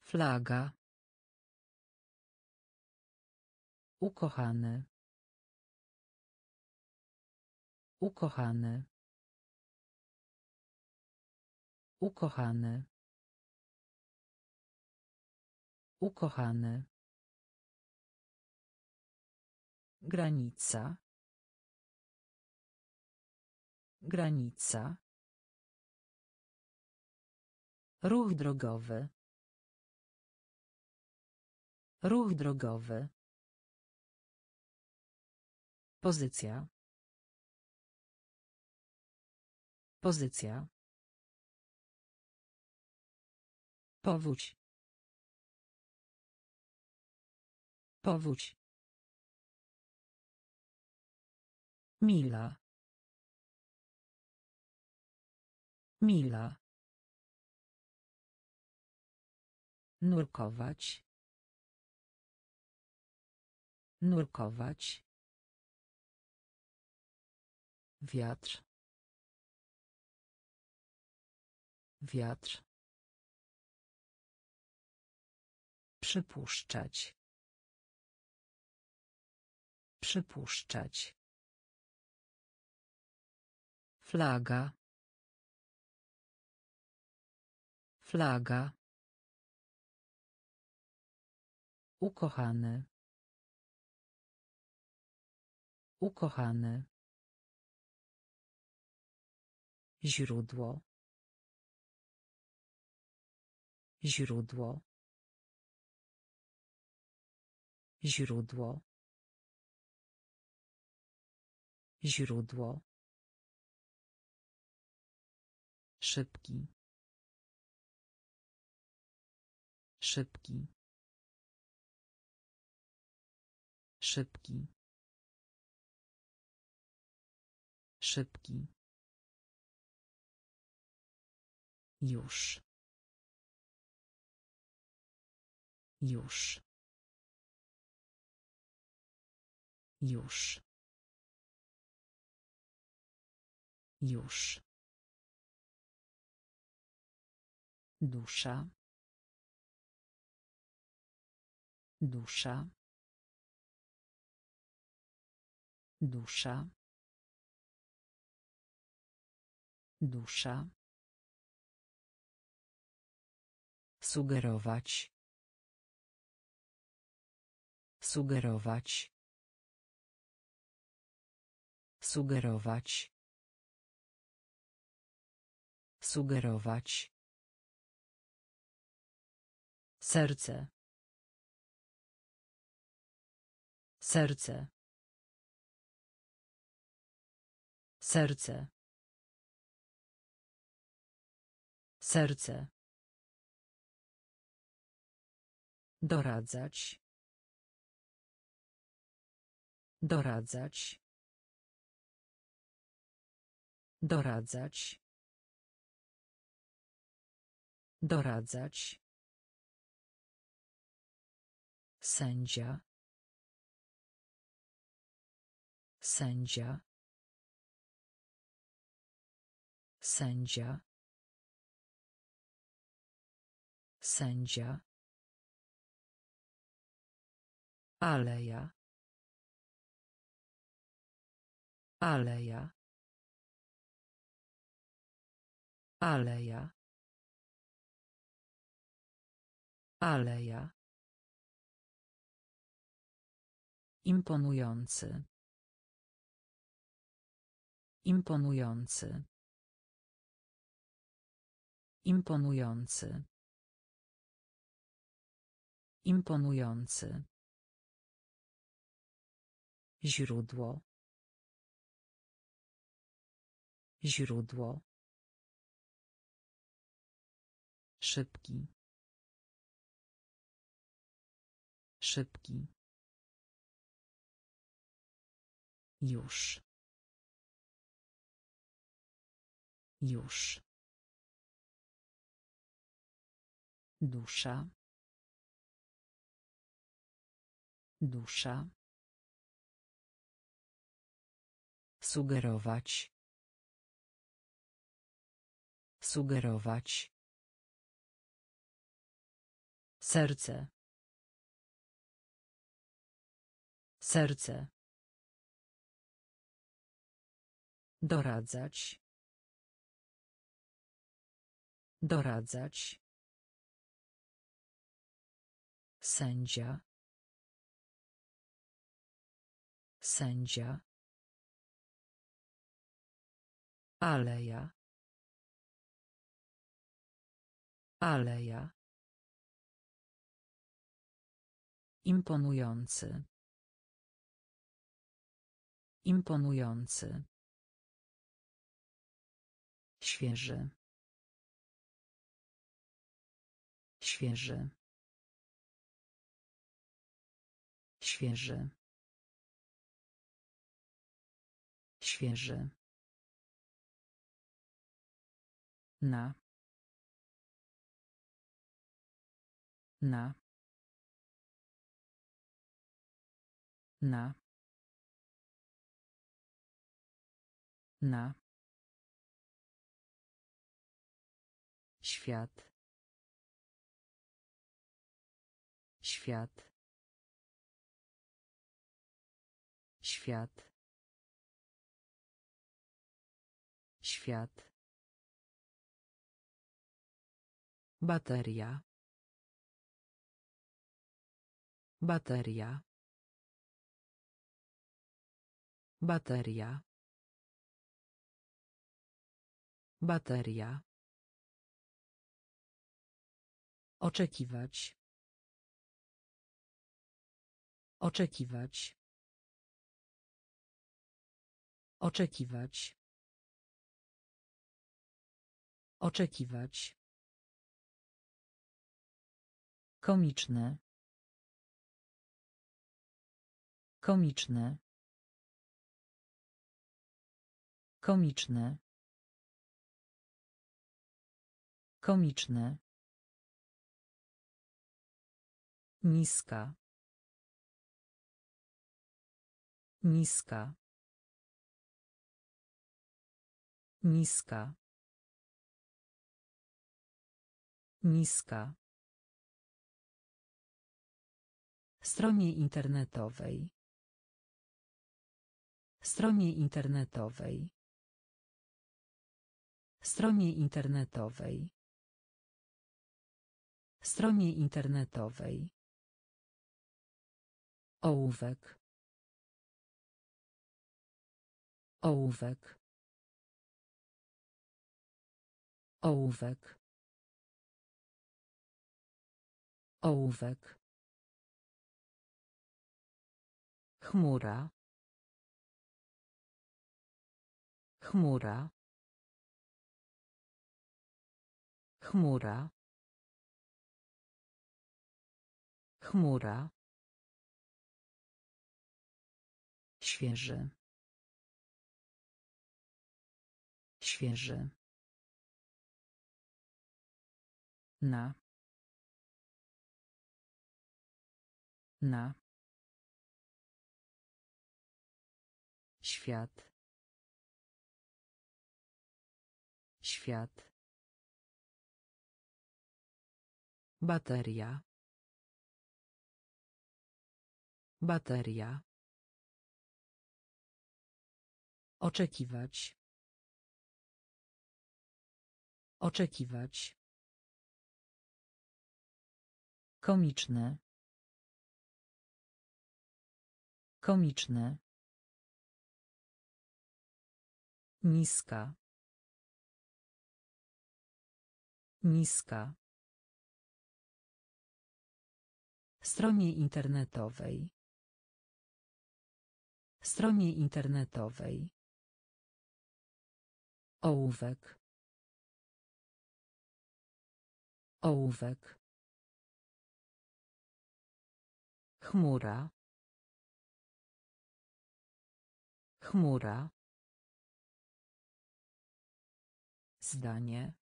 Flaga. Ukochany. Ukochany. Ukochany. Ukochany. Granica. Granica. Ruch drogowy. Ruch drogowy. Pozycja. Pozycja. Powódź. Powódź. Mila. Mila. Nurkować. Nurkować. Wiatr. Wiatr. Przypuszczać. Przypuszczać. Flaga. Flaga. Ukochany. Ukochany. Źródło. Źródło. Źródło. Źródło. Szybki. Szybki. Szybki. Szybki. Już. Już. Już. Już. Dusza. Dusza. Dusza. Dusza. Sugerować. Sugerować. Sugerować. Sugerować. Serce. Serce. Serce. Serce. Doradzać. Doradzać. Doradzać. Doradzać. Sędzia. Sędzia. Sędzia. Sędzia. Aleja. Aleja. Aleja. Aleja. Imponujący. Imponujący. Imponujący. Imponujący. Źródło. Źródło. Szybki. Szybki. Już. Już. Dusza. Dusza. Sugerować. Sugerować. Serce. Serce. Doradzać. Doradzać. Sędzia. Sędzia. Aleja. Aleja. Imponujący. Imponujący. Świeży. Świeży. Świeży. Świeży. Na. Na. Na. Na. Świat. Świat. Świat. Świat. Bateria. Bateria. Bateria. Bateria. Oczekiwać. Oczekiwać. Oczekiwać. Oczekiwać. Komiczne. Komiczne. Komiczne. Komiczne. Niska. Niska. Niska. Niska. Stronie internetowej. Stronie internetowej. Stronie internetowej. Stronie internetowej. Ołówek. Ołówek. Ołówek. Ołówek. Chmura. Chmura. Chmura. Chmura. Świeży. Świeży. Na. Na. Świat. Świat. Bateria. Bateria. Oczekiwać. Oczekiwać. Komiczne. Komiczne. Niska. Niska. Stronie internetowej. Stronie internetowej. Ołówek. Ołówek. Chmura. Chmura. Zdanie.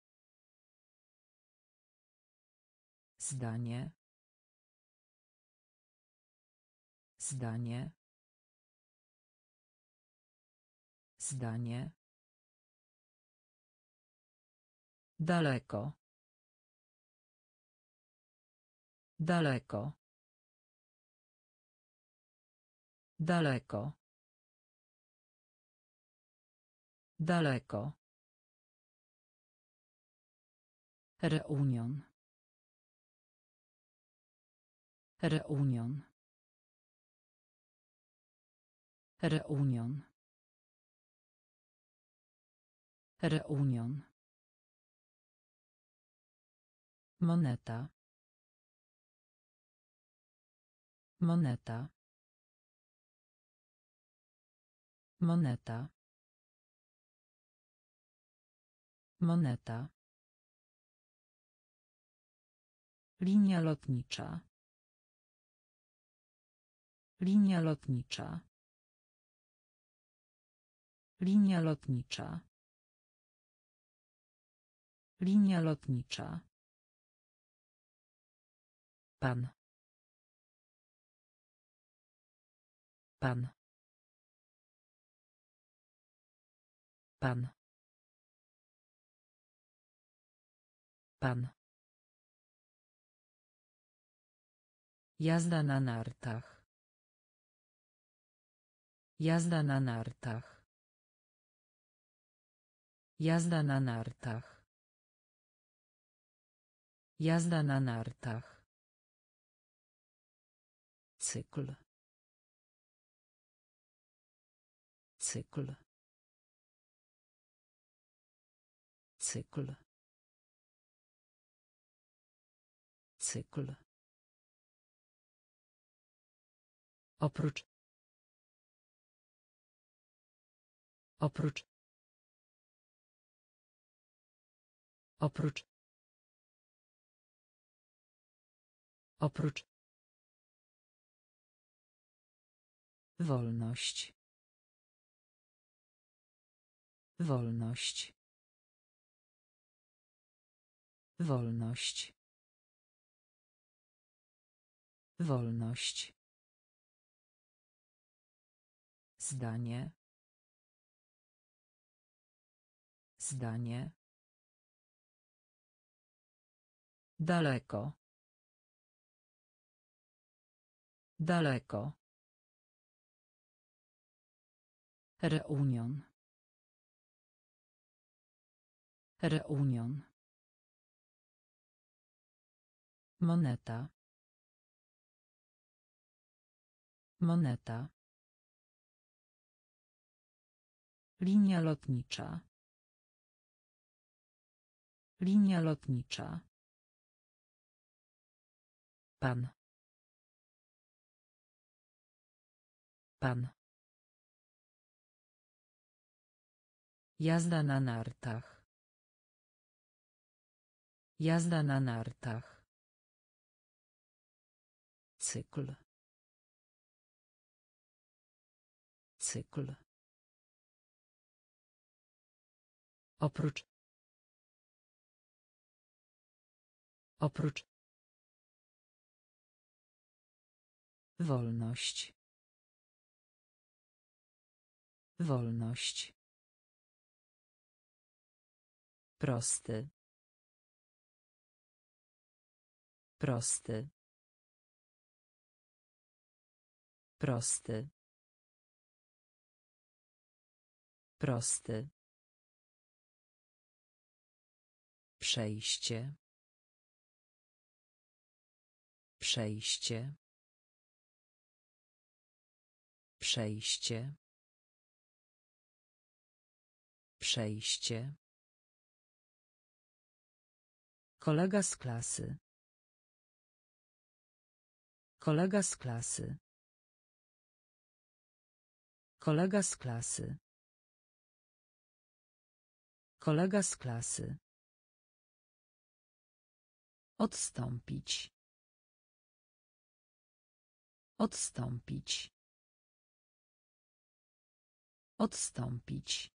Zdanie. Zdanie. Zdanie. Daleko. Daleko. Daleko. Daleko. Reunion. Reunion. Reunion. Reunion. Moneta. Moneta. Moneta. Moneta. Linia lotnicza. Linia lotnicza. Linia lotnicza. Linia lotnicza. Pan. Pan. Pan. Pan. Jazda na nartach. Jazda na nartach. Jazda na nartach. Jazda na nartach. Cykl. Cykl. Cykl. Cykl. Oprócz. Oprócz. Oprócz. Oprócz. Wolność. Wolność. Wolność. Wolność. Zdanie. Zdanie. Daleko. Daleko. Reunion. Reunion. Moneta. Moneta. Linia lotnicza. Linia lotnicza. Pan. Pan. Jazda na nartach. Jazda na nartach. Cykl. Cykl. Oprócz. Oprócz. Wolność. Wolność. Prosty. Prosty. Prosty. Prosty. Przejście. Przejście. Przejście. Przejście. Kolega z klasy. Kolega z klasy. Kolega z klasy. Kolega z klasy. Odstąpić. Odstąpić. Odstąpić.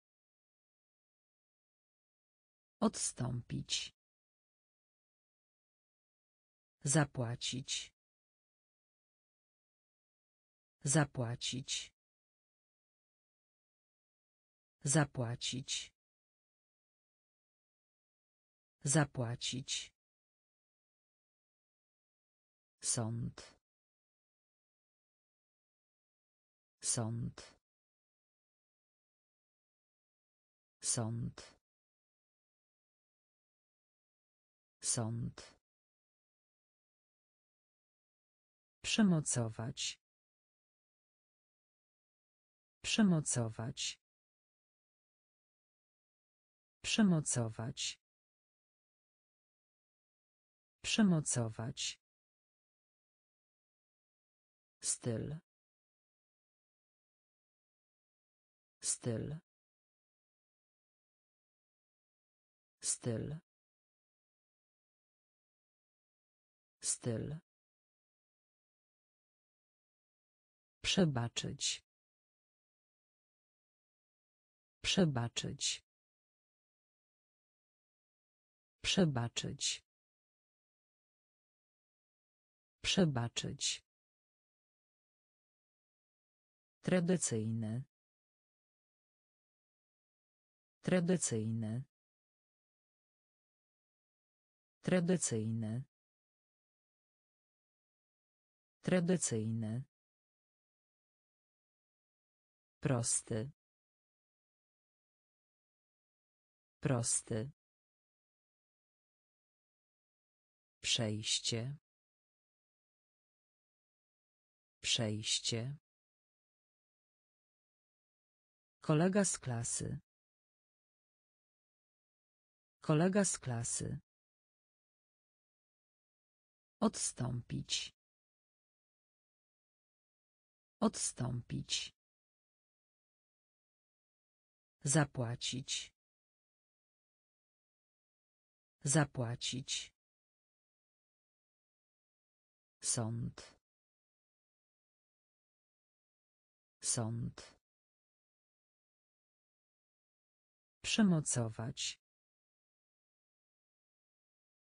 Odstąpić. Zapłacić. Zapłacić. Zapłacić. Zapłacić. Sąd. Sąd. Sąd. Sąd. Przemocować. Przemocować. Przemocować. Przemocować. Styl. Styl. Styl. Styl. Przebaczyć. Przebaczyć. Przebaczyć. Przebaczyć. Tradycyjny. Tradycyjny. Tradycyjny. Tradycyjny. Prosty. Prosty. Przejście. Przejście. Kolega z klasy. Kolega z klasy. Odstąpić. Odstąpić. Zapłacić. Zapłacić. Sąd. Sąd. Przemocować.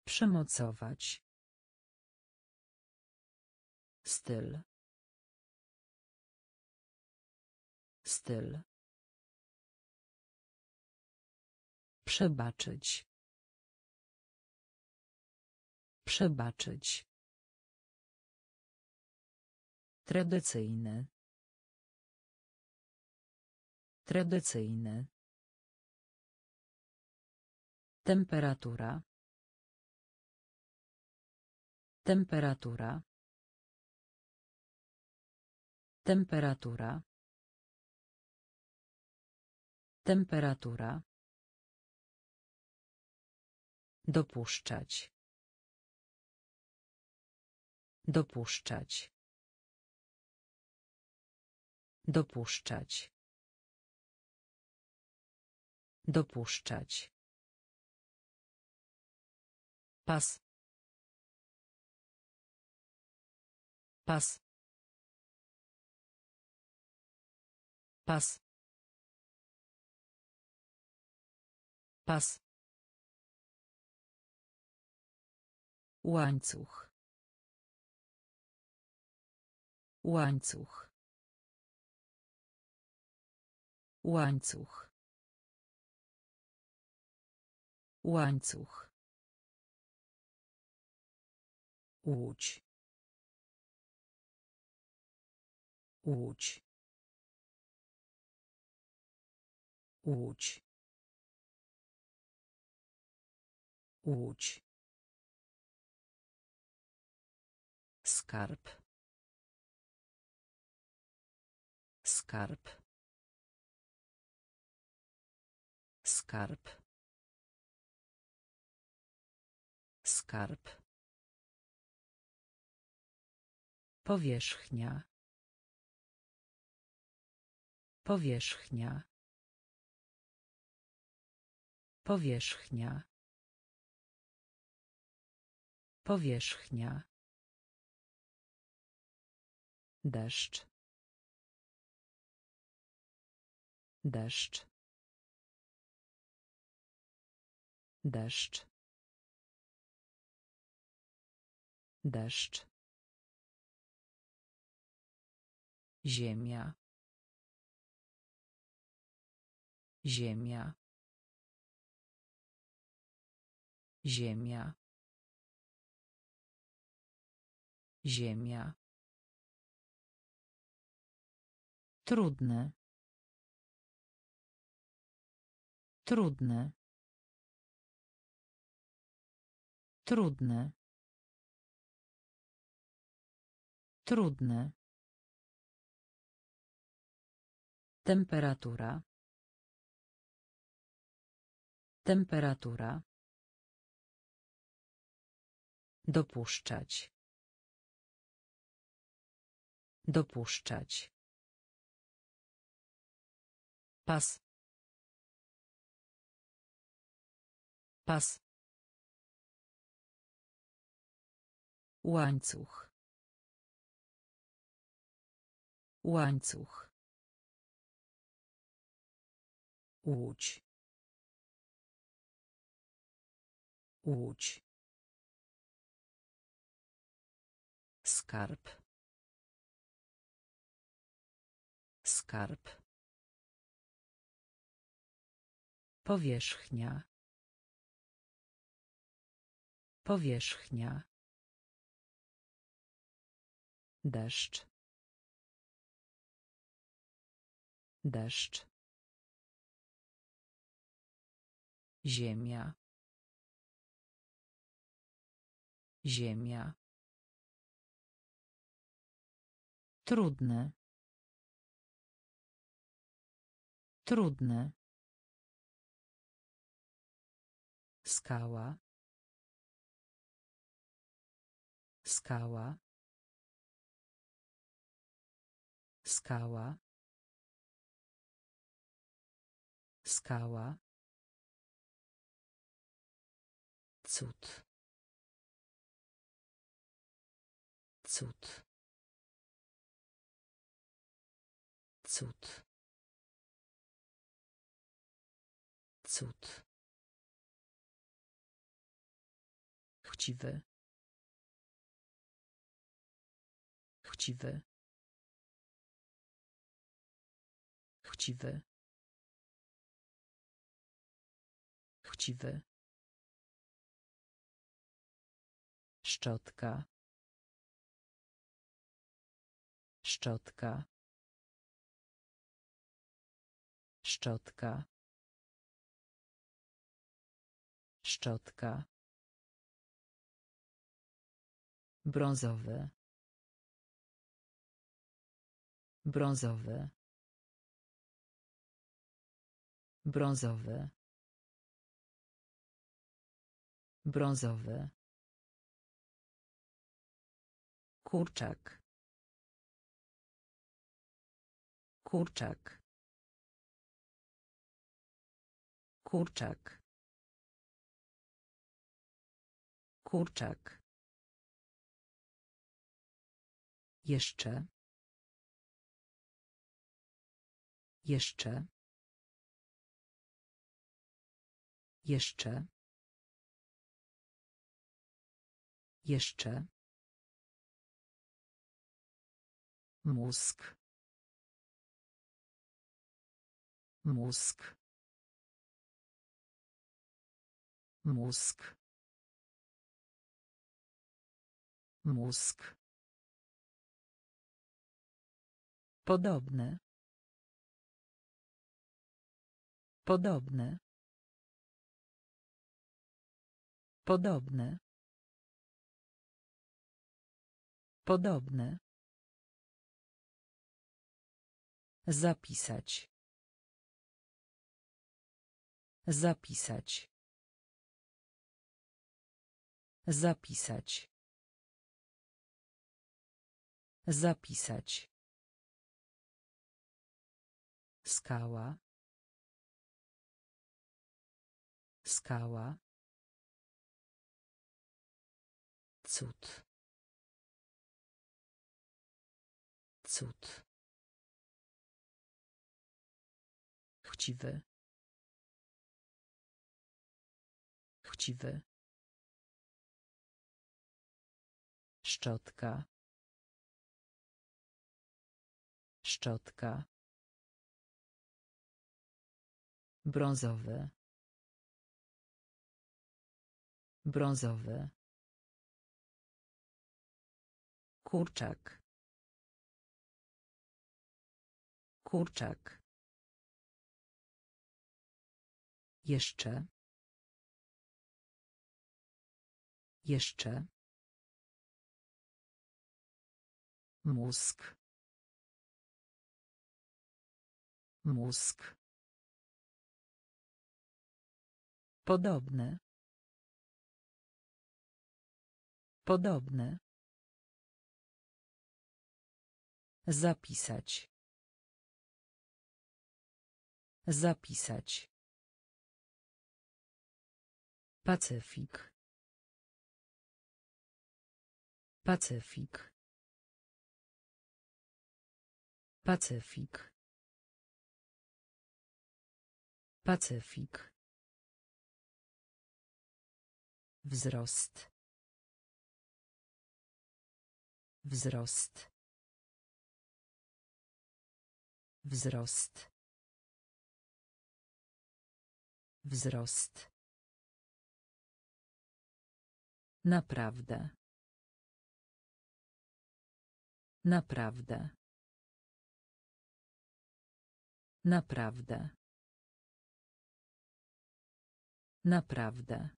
Przemocować. Styl. Styl. Przebaczyć. Przebaczyć. Tradycyjny. Tradycyjny. Temperatura. Temperatura. Temperatura. Temperatura. Dopuszczać. Dopuszczać. Dopuszczać. Dopuszczać. Pas. Pas. Pas. Pas. Łańcuch. Łańcuch. Łańcuch. Łańcuch. Łódź. Łódź. Łódź. Łódź. Skarb. Skarb. Skarb. Skarb. Powierzchnia. Powierzchnia. Powierzchnia. Powierzchnia. Deszcz. Deszcz. Deszcz. Deszcz. Ziemia. Ziemia. Ziemia. Ziemia. Trudne. Trudne. Trudne. Trudne. Temperatura. Temperatura. Dopuszczać. Dopuszczać. Pas. Pas. Łańcuch. Łańcuch. Łódź. Łódź. Skarb. Skarb. Powierzchnia. Powierzchnia. Deszcz. Deszcz. Ziemia. Ziemia. Trudne. Trudne. Skała. Skała. Skała. Skała. Cud. Cud. Cud. Cud. Chciwy. Chciwy. Chciwy. Chciwy. Szczotka. Szczotka. Szczotka. Szczotka. Brązowy. Brązowy. Brązowy. Brązowy. Kurczak. Kurczak. Kurczak. Kurczak. Jeszcze. Jeszcze. Jeszcze. Jeszcze. Mózg. Mózg. Mózg. Mózg. Podobne. Podobne. Podobne. Zapisać. Zapisać. Zapisać. Zapisać. Skała. Skała. Cud. Cud. Chciwy. Chciwy. Szczotka. Szczotka. Brązowy. Brązowy. Kurczak. Kurczak. Jeszcze. Jeszcze. Mózg. Mózg. Podobne. Podobne. Zapisać. Zapisać. Pacyfik. Pacyfik. Pacyfik. Pacyfik. Wzrost. Wzrost. Wzrost. Wzrost. Naprawdę. Naprawdę. Naprawdę. Naprawdę.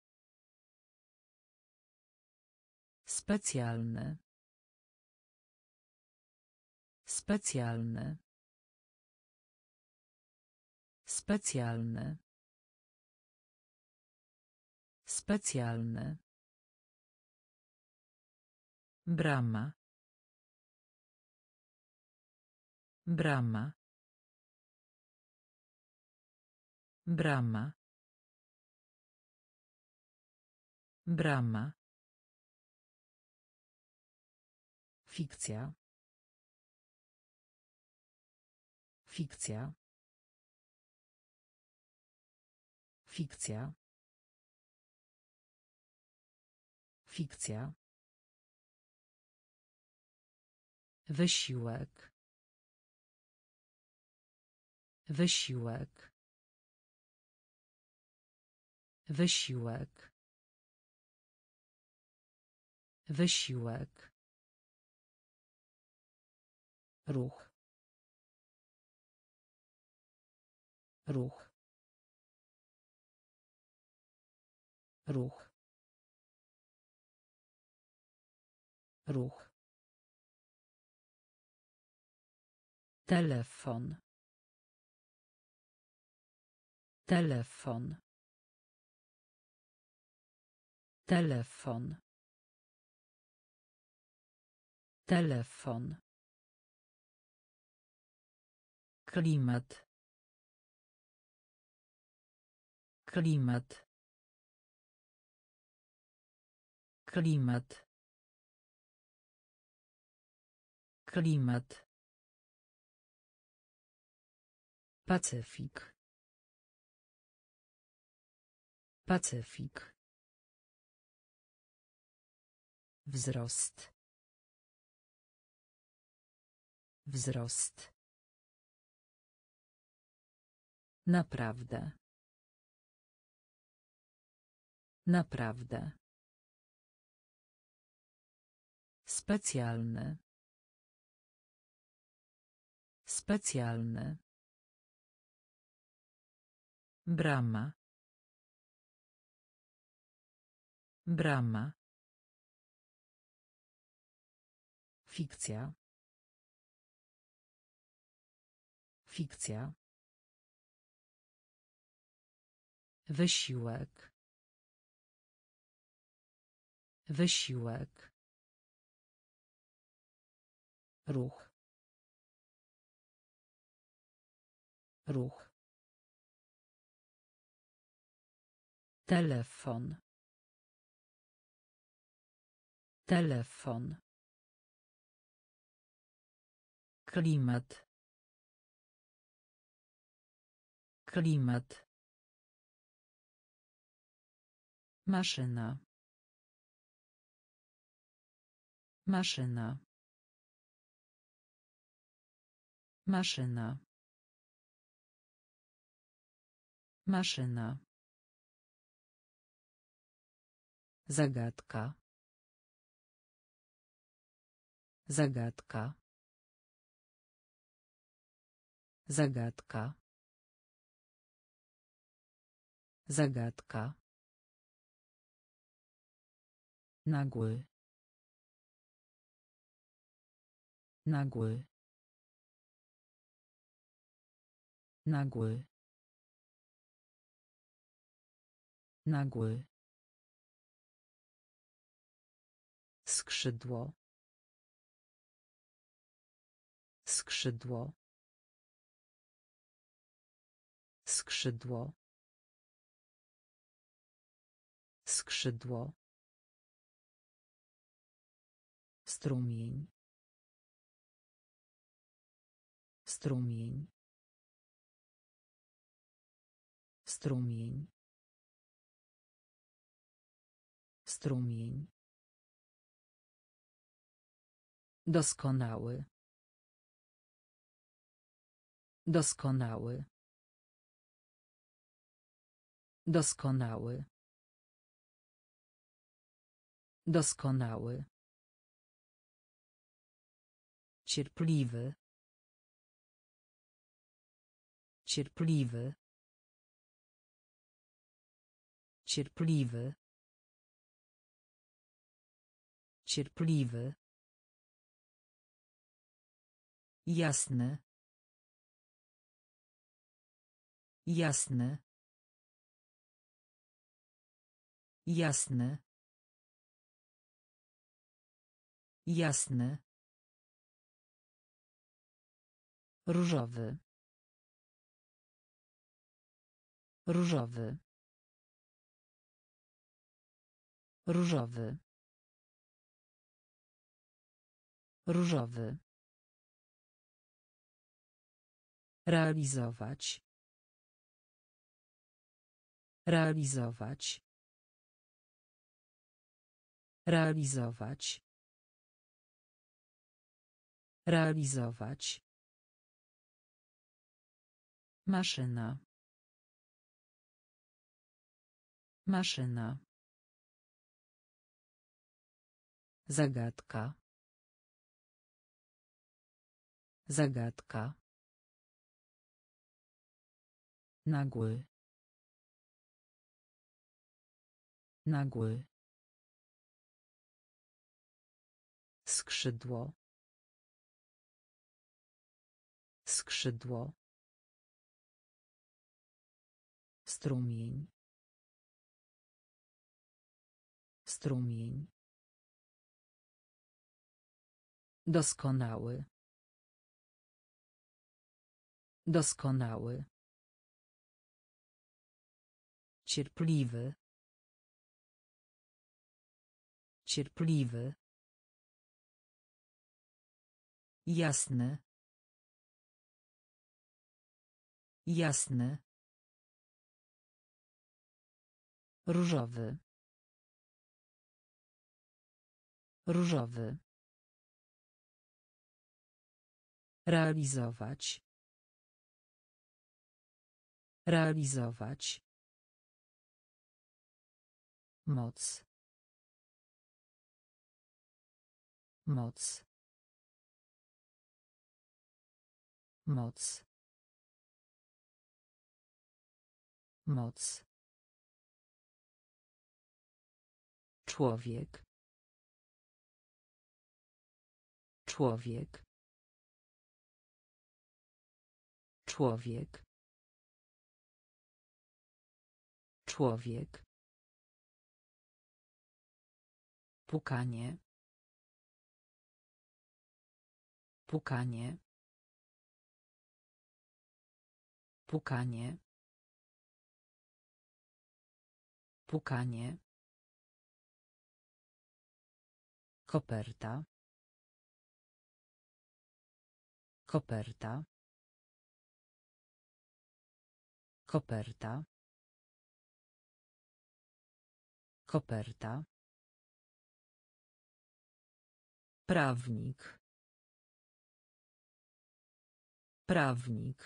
Specjalny. Specjalny. Specjalny. Specjalny. Brama. Brama. Brama. Brama. Fikcja. Fikcja. Fikcja. Fikcja. Wysiłek. Wysiłek. Wysiłek. Wysiłek. Ruch. Ruch. Ruch. Ruch. Telefon. Telefon. Telefon. Telefon. Klimat. Klimat. Klimat. Klimat. Pacyfik. Pacyfik. Wzrost. Wzrost. Naprawdę. Naprawdę. Specjalny. Specjalny. Brama. Brama. Fikcja. Fikcja. Wysiłek. Wysiłek. Ruch. Ruch. Telefon. Telefon. Klimat. Klimat. Maszyna. Maszyna. Maszyna. Maszyna. Zagadka. Zagadka. Zagadka. Zagadka. Nagły. Nagły. Nagły. Nagły. Skrzydło. Skrzydło. Skrzydło. Skrzydło. Strumień. Strumień. Strumień. Strumień. Doskonały. Doskonały. Doskonały. Doskonały. Cierpliwy. Cierpliwy. Cierpliwy. Cierpliwy. Jasny. Jasny. Jasny. Jasny. Różowy. Różowy. Różowy. Różowy. Realizować. Realizować. Realizować. Realizować. Maszyna. Maszyna. Zagadka. Zagadka. Nagły. Nagły. Skrzydło. Skrzydło. Strumień. Strumień. Doskonały. Doskonały. Cierpliwy. Cierpliwy. Jasny. Jasny. Różowy. Różowy. Realizować. Realizować. Moc. Moc. Moc. Moc. Człowiek. Człowiek. Człowiek. Człowiek. Pukanie. Pukanie. Pukanie. Pukanie. Koperta. Koperta. Koperta. Koperta. Prawnik. Prawnik.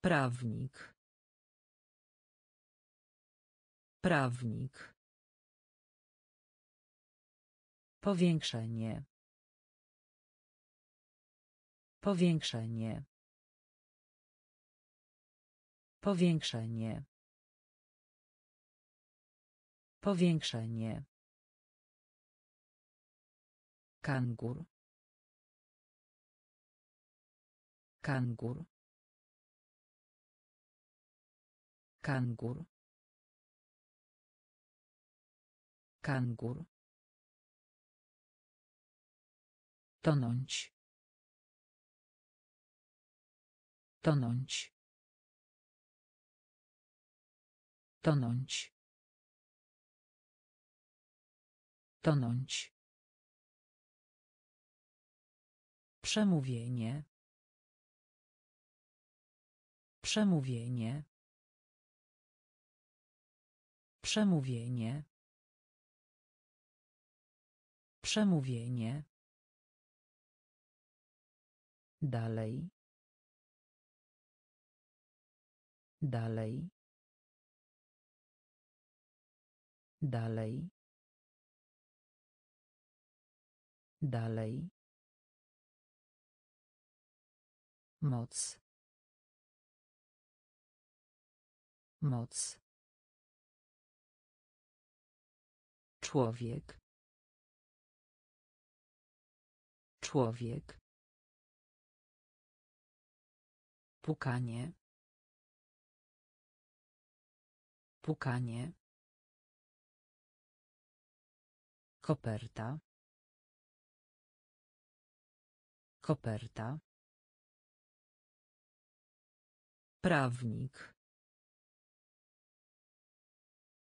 Prawnik. Prawnik. Powiększenie. Powiększenie. Powiększenie. Powiększenie. Kangur. Kangur. Kangur. Kangur. Tonąć. Tonąć. Tonąć. Tonąć. Przemówienie. Przemówienie. Przemówienie. Przemówienie. Dalej. Dalej. Dalej. Dalej. Moc. Moc. Człowiek. Człowiek. Pukanie. Pukanie. Koperta. Koperta. Prawnik.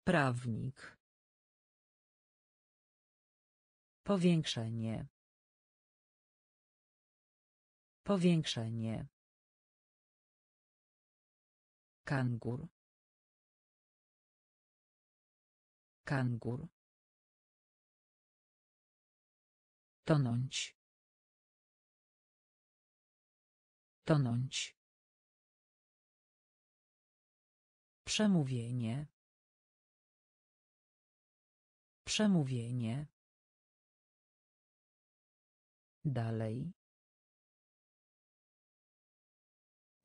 Prawnik. Powiększenie. Powiększenie. Kangur. Kangur. Tonąć. Tonąć. Przemówienie. Przemówienie. Dalej.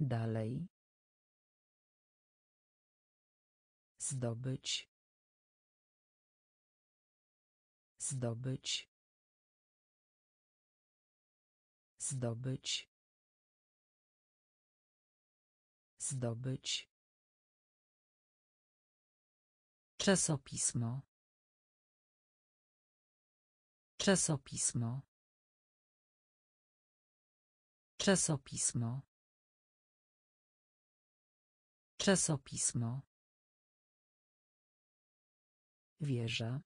Dalej. Zdobyć. Zdobyć. Zdobyć. Zdobyć. Czasopismo. Czasopismo. Czasopismo. Czasopismo. Wieża.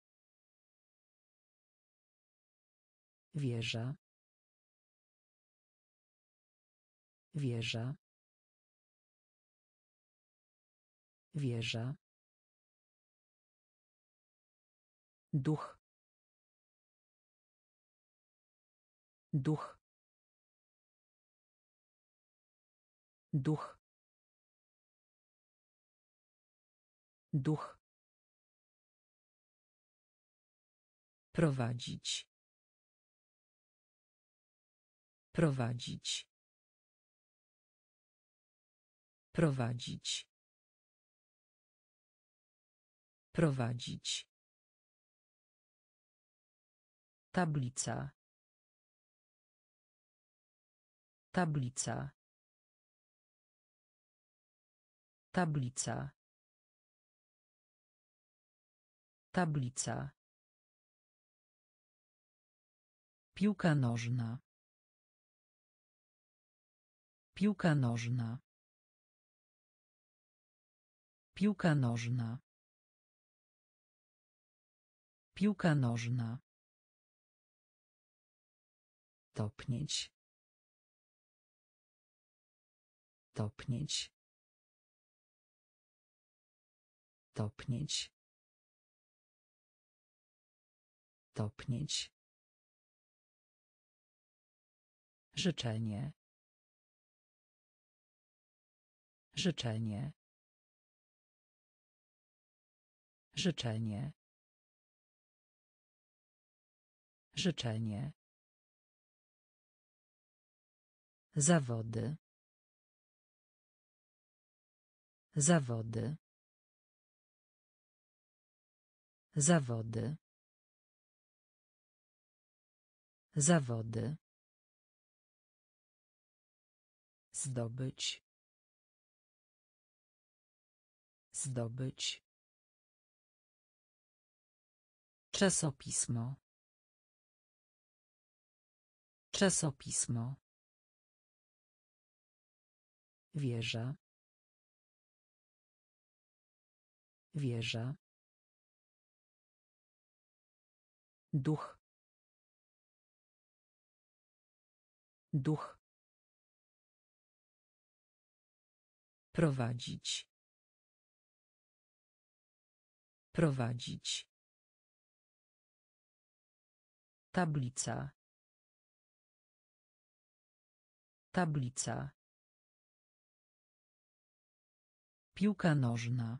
Wieża. Wieża. Wieża. Duch. Duch. Duch. Duch. Prowadzić. Prowadzić. Prowadzić. Prowadzić. Tablica. Tablica. Tablica. Tablica. Piłka nożna. Piłka nożna. Piłka nożna. Piłka nożna. Topnieć. Topnieć. Topnieć. Topnieć. Życzenie. Życzenie. Życzenie. Życzenie. Zawody. Zawody. Zawody. Zawody. Zdobyć. Zdobyć. Czasopismo. Czasopismo. Wieża. Wieża. Duch. Duch. Prowadzić. Prowadzić. Tablica. Tablica. Piłka nożna.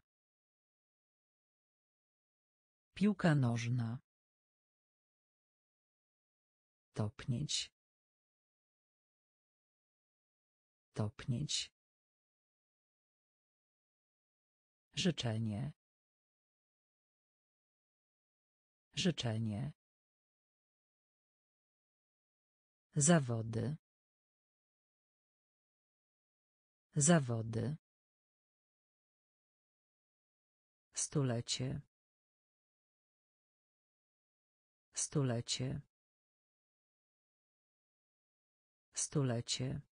Piłka nożna. Topnieć. Topnieć. Życzenie. Życzenie. Zawody. Zawody. Stulecie. Stulecie. Stulecie.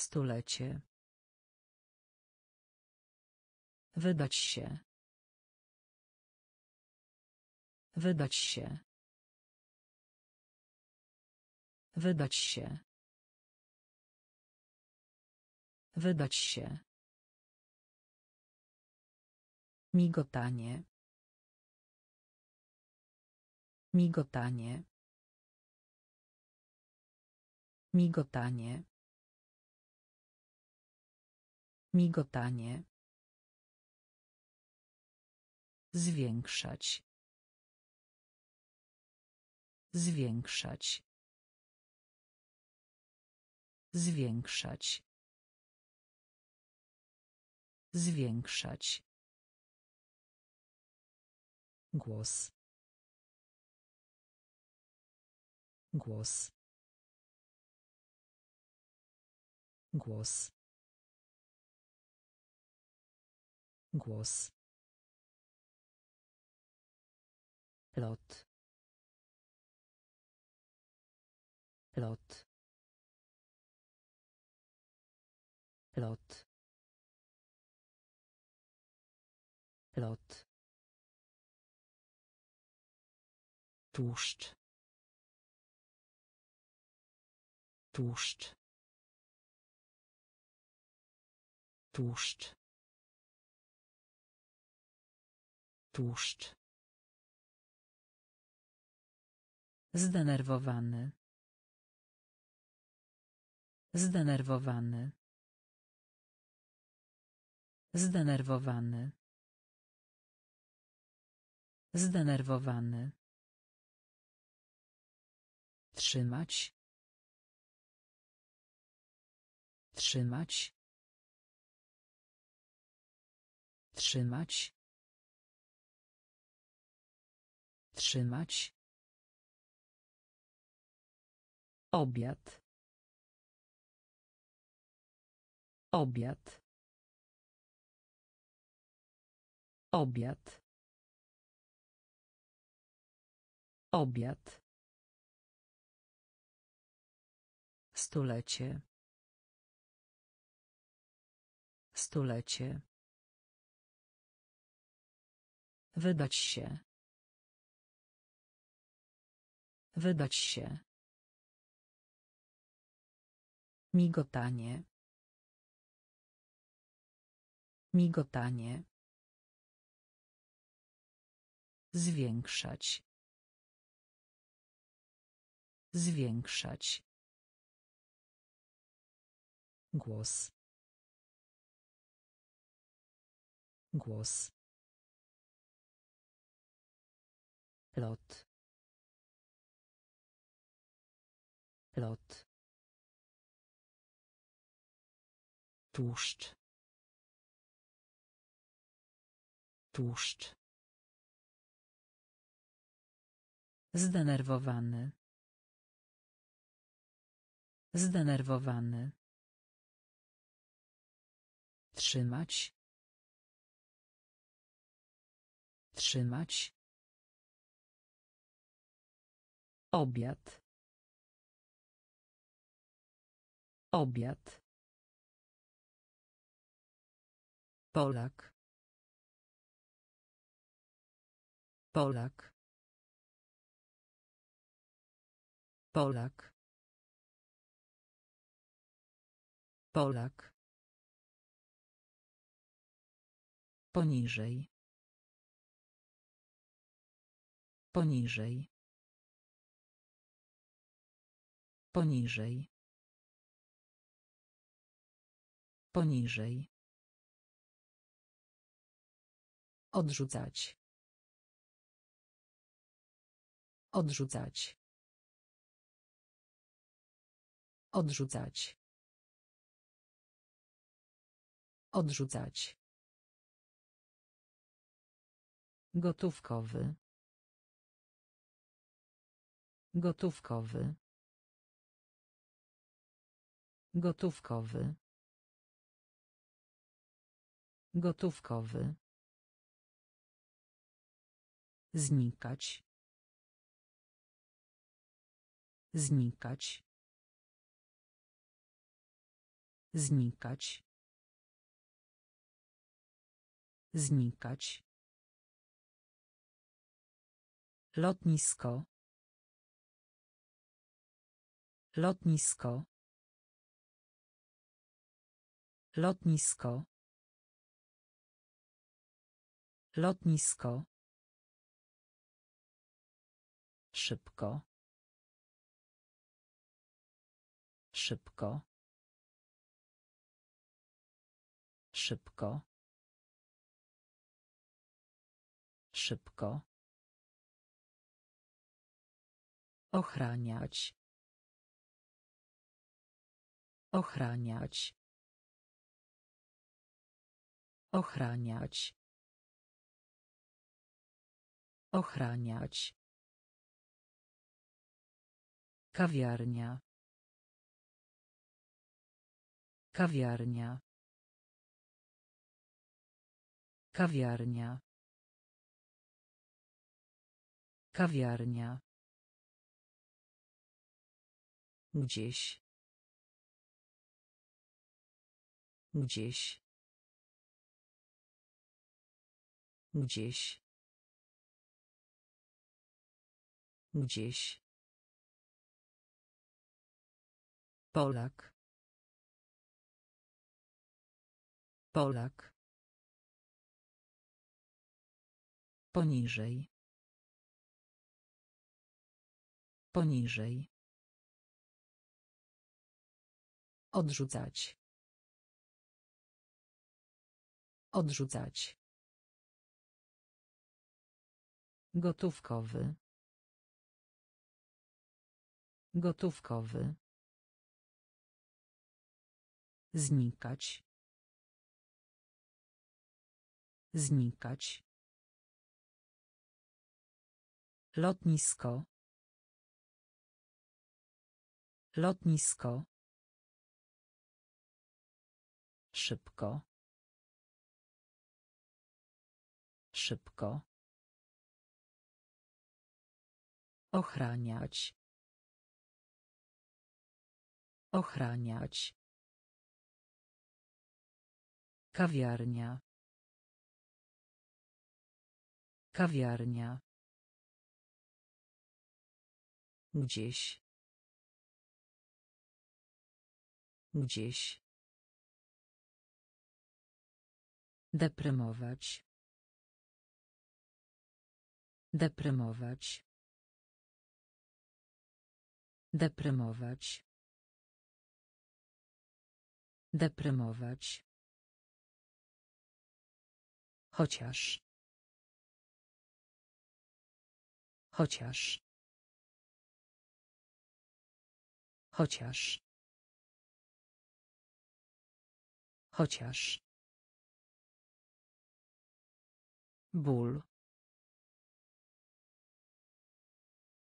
Stulecie. Wydać się. Wydać się. Wydać się. Wydać się. Migotanie. Migotanie. Migotanie. Migotanie. Zwiększać. Zwiększać. Zwiększać. Zwiększać. Głos. Głos. Głos. Głos. Lot. Lot. Lot. Lot. Tłuszcz. Tłuszcz. Tłuszcz. Tłuszcz. Zdenerwowany. Zdenerwowany. Zdenerwowany. Zdenerwowany. Trzymać. Trzymać. Trzymać. Trzymać. Obiad. Obiad. Obiad. Obiad. Stulecie. Stulecie. Wydać się. Wydać się. Migotanie. Migotanie. Zwiększać. Zwiększać. Głos. Głos. Lot. Lot. Tłuszcz. Tłuszcz. Zdenerwowany. Zdenerwowany. Trzymać. Trzymać. Obiad. Obiad. Polak. Polak. Polak. Polak. Poniżej. Poniżej. Poniżej. Poniżej. Odrzucać. Odrzucać. Odrzucać. Odrzucać. Gotówkowy. Gotówkowy. Gotówkowy. Gotówkowy. Znikać. Znikać. Znikać. Znikać. Lotnisko. Lotnisko. Lotnisko. Lotnisko. Szybko. Szybko. Szybko. Szybko. Ochraniać. Ochraniać. Ochraniać. Ochraniać. Kawiarnia. Kawiarnia. Kawiarnia. Kawiarnia. Gdzieś. Gdzieś. Gdzieś. Gdzieś. Polak. Polak. Poniżej. Poniżej. Odrzucać. Odrzucać. Gotówkowy. Gotówkowy. Znikać. Znikać. Lotnisko. Lotnisko. Szybko. Szybko. Ochraniać. Ochraniać. Kawiarnia. Kawiarnia. Gdzieś. Gdzieś. Deprymować. Deprymować. Deprymować. Deprymować. Chociaż. Chociaż. Chociaż. Chociaż. ból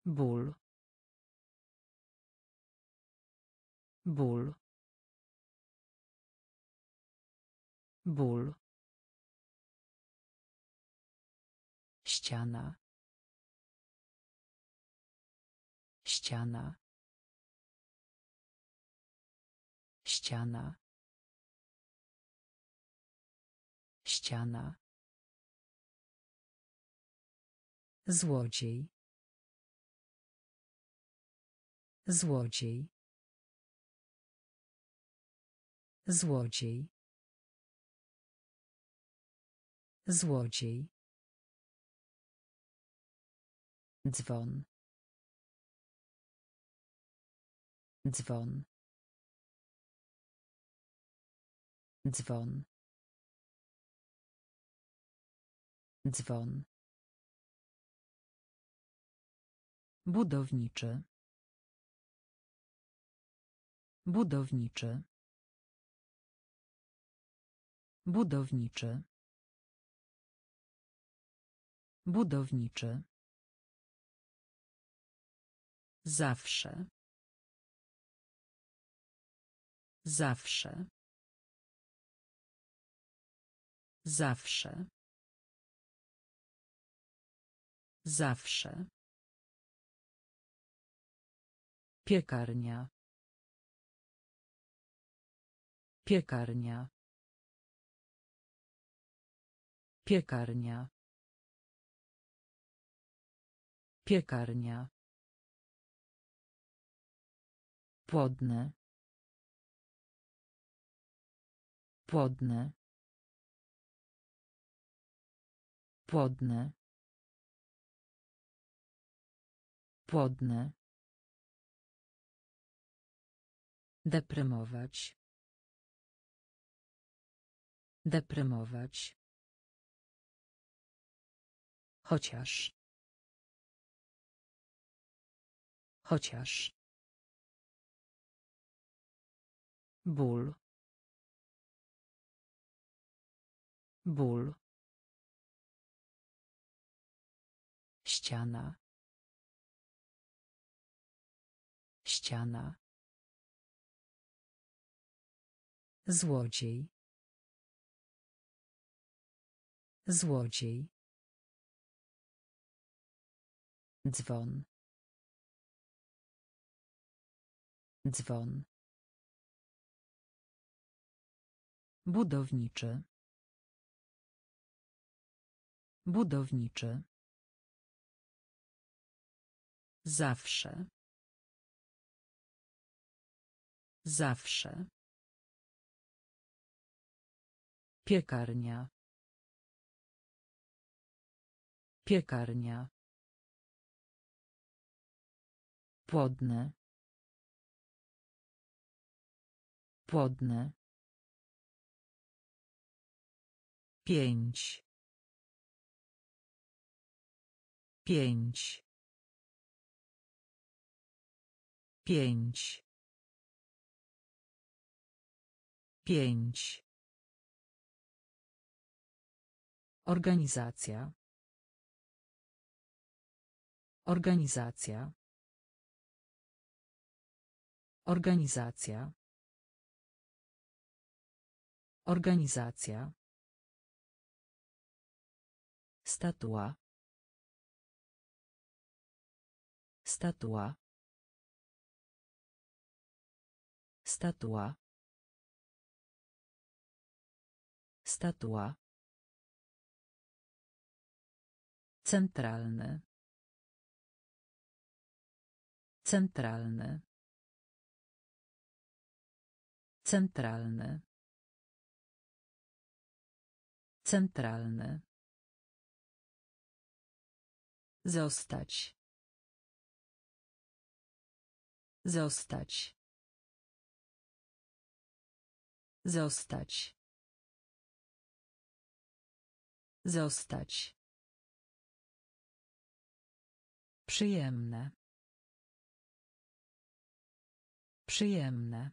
ból ból ból ściana ściana ściana ściana Złodziej. Złodziej. Złodziej. Złodziej. Dzwon. Dzwon. Dzwon. Dzwon. Budowniczy. Budowniczy. Budowniczy. Budowniczy. Zawsze. Zawsze. Zawsze. Zawsze. Piekarnia. Piekarnia. Piekarnia. Piekarnia. Płodne. Płodne. Płodne. Płodne. Deprymować. Deprymować. Chociaż. Chociaż. ból ból ściana ściana Złodziej. Złodziej. Dzwon. Dzwon. Budowniczy. Budowniczy. Zawsze. Zawsze. Piekarnia. Piekarnia. Płodne. Płodne. Pięć. Pięć. Pięć. Pięć. Organizacja. Organizacja. Organizacja. Organizacja. Statua. Statua. Statua. Statua. Centralny. Centralny. Centralny. Centralny. Zostać. Zostać. Zostać. Zostać. Przyjemne. Przyjemne.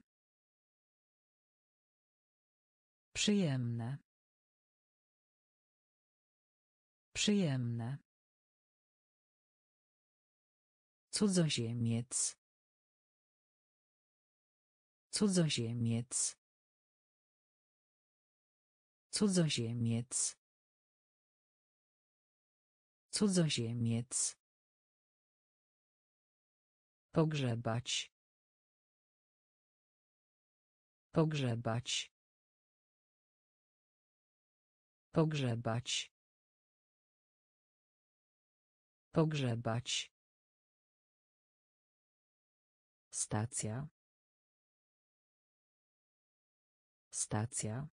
Przyjemne. Przyjemne. Cudzoziemiec. Cudzoziemiec. Cudzoziemiec. Cudzoziemiec. Pogrzebać. Pogrzebać. Pogrzebać. Pogrzebać. Stacja. Stacja.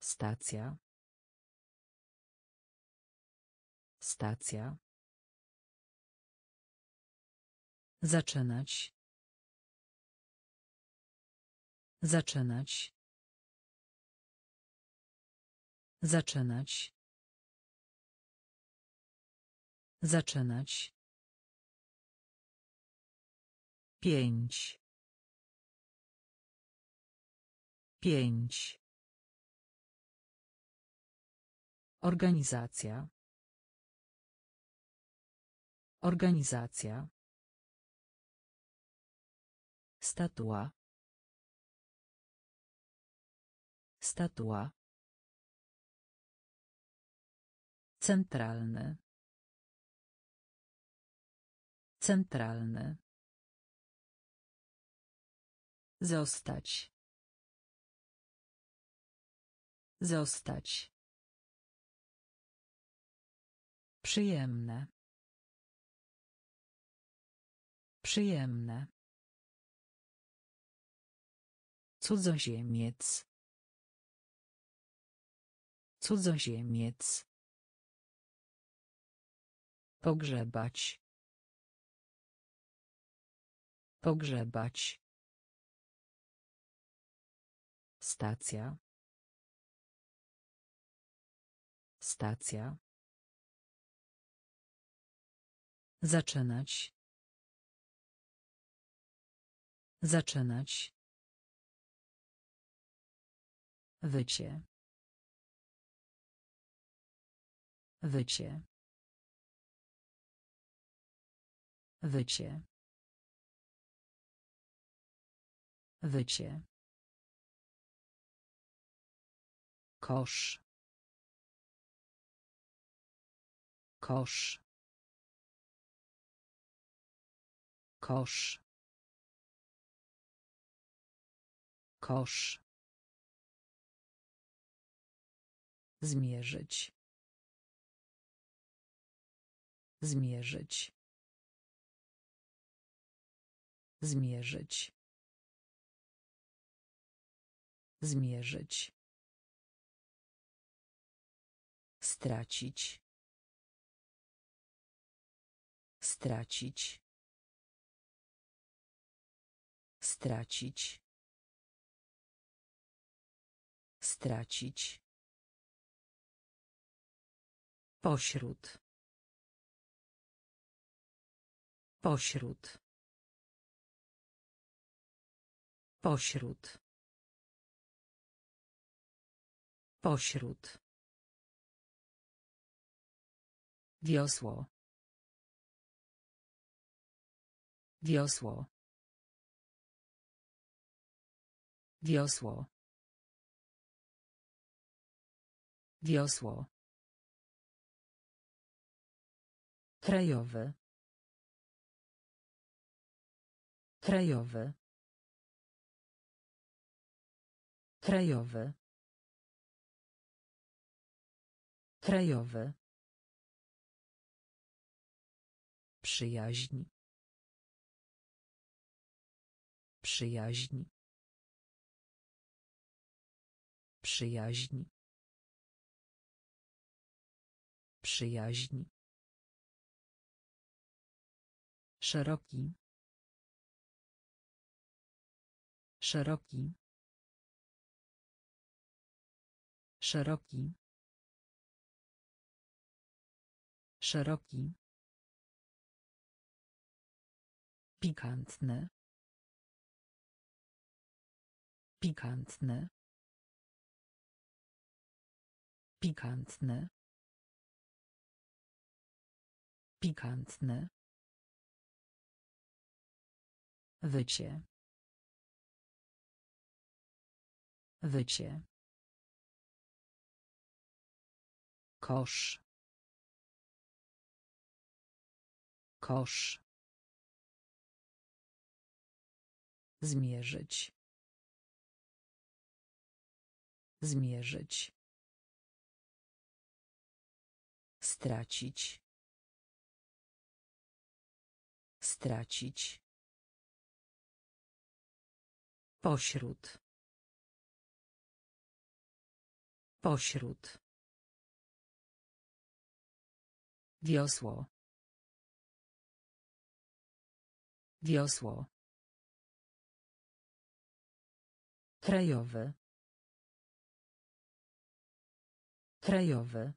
Stacja. Stacja. Zaczynać. Zaczynać. Zaczynać. Zaczynać. Pięć. Pięć. Organizacja. Organizacja. Statua. Statua. Centralny. Centralny. Zostać. Zostać. Przyjemne. Przyjemne. Cudzoziemiec. Cudzoziemiec. Pogrzebać. Pogrzebać. Stacja. Stacja. Zaczynać. Zaczynać. Wycie. Wycie. Wycie. Wycie. Kosz. Kosz. Kosz. Kosz. Zmierzyć. Zmierzyć. Zmierzyć. Zmierzyć. Stracić. Stracić. Stracić. Stracić. Pośród. Pośród. Pośród. Pośród. Wiosło. Wiosło. Wiosło. Wiosło. Krajowy. Krajowy. Krajowy. Krajowy. Przyjaźń. Przyjaźń. Przyjaźń. Przyjaźń. Szeroki. Szeroki. Szeroki. Szeroki. Pikantne. Pikantne. Pikantne. Pikantne. Wycie. Wycie. Kosz. Kosz. Zmierzyć. Zmierzyć. Stracić. Stracić. Pośród. Pośród. Wiosło. Wiosło. Krajowy. Krajowy.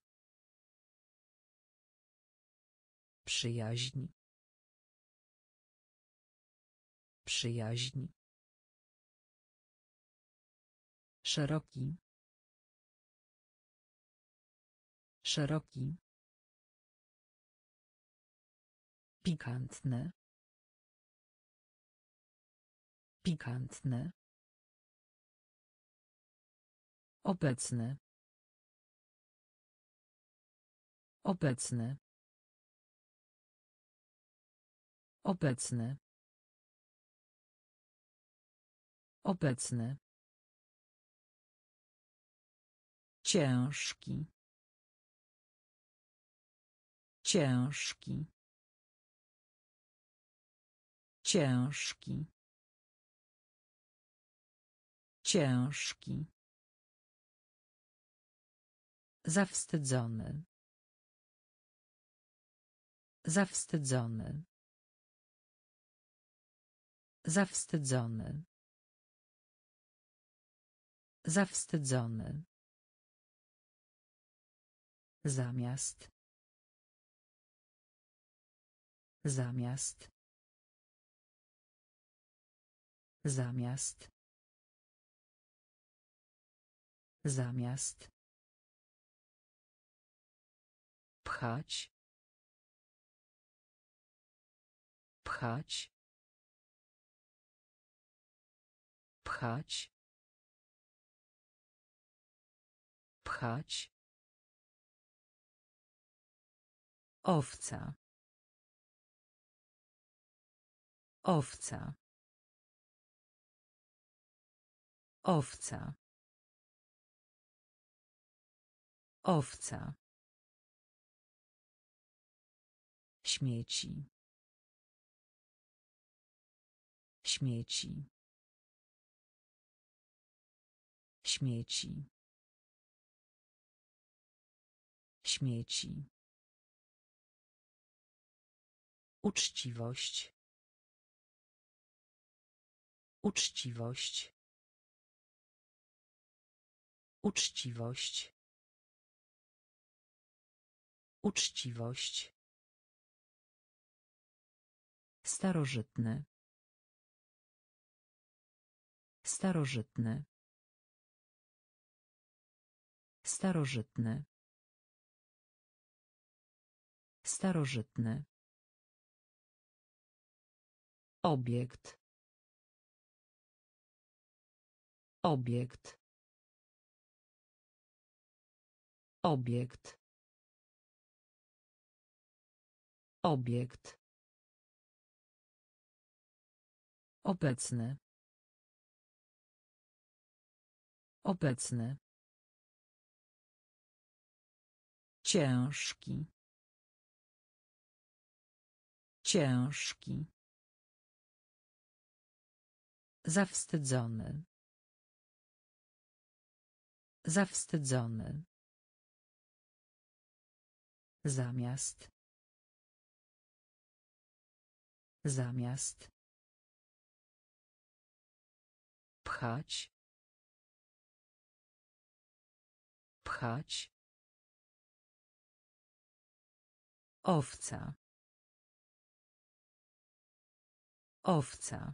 Przyjaźń. Przyjaźń. Szeroki. Szeroki. Pikantne. Pikantne. Obecny. Obecny. Obecny. Obecny. Ciężki. Ciężki. Ciężki. Ciężki. Zawstydzony. Zawstydzony. Zawstydzony. Zawstydzony. Zamiast. Zamiast. Zamiast. Zamiast. Pchać. Pchać. Pchać. Pchać. Owca. Owca. Owca. Owca. Śmieci. Śmieci. Śmieci. Śmieci. Uczciwość. Uczciwość. Uczciwość. Uczciwość. Starożytny. Starożytny. Starożytny. Starożytny. Obiekt. Obiekt. Obiekt. Obiekt. Obecny. Obecny. Ciężki. Ciężki. Zawstydzony. Zawstydzony. Zamiast. Zamiast. Pchać. Pchać. Owca. Owca.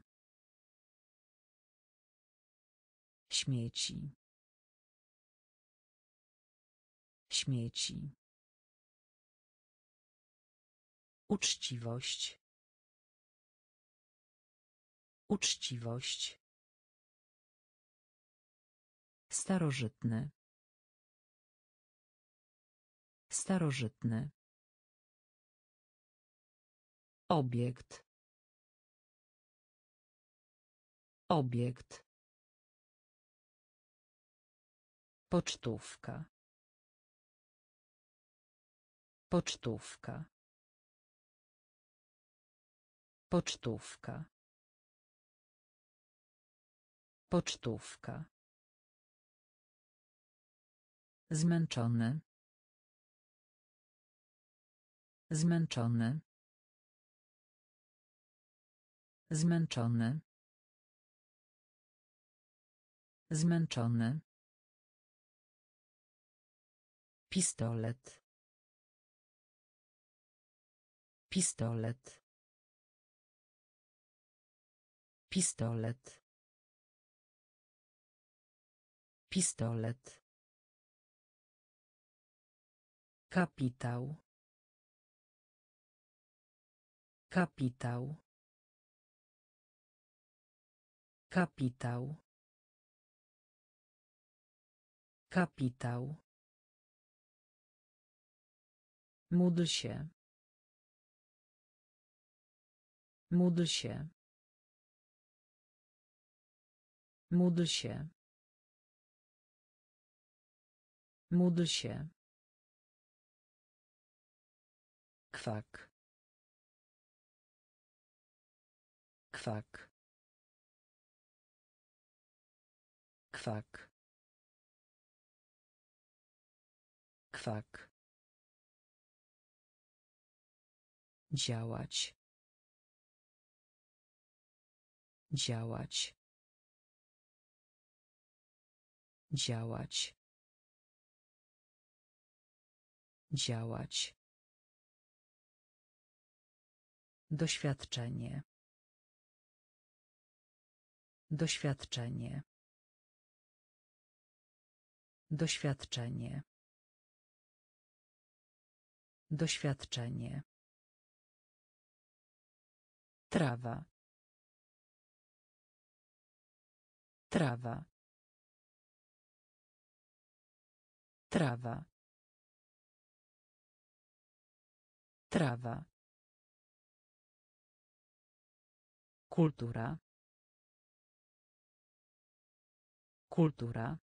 Śmieci. Śmieci. Uczciwość. Uczciwość. Starożytny. Starożytny. Obiekt. Obiekt. Pocztówka. Pocztówka. Pocztówka. Pocztówka. Zmęczony. Zmęczony. Zmęczony. Zmęczony. Pistolet. Pistolet. Pistolet. Pistolet. Kapitał. Kapitał. Kapitał. Kapitał. Módl się. Módl się. Módl się. Módl się. Kwak. Kwak. Kwak. Kwak. Działać. Działać. Działać. Działać. Doświadczenie. Doświadczenie. Doświadczenie. Doświadczenie. Trawa. Trawa. Trawa. Trawa. Kultura. Kultura.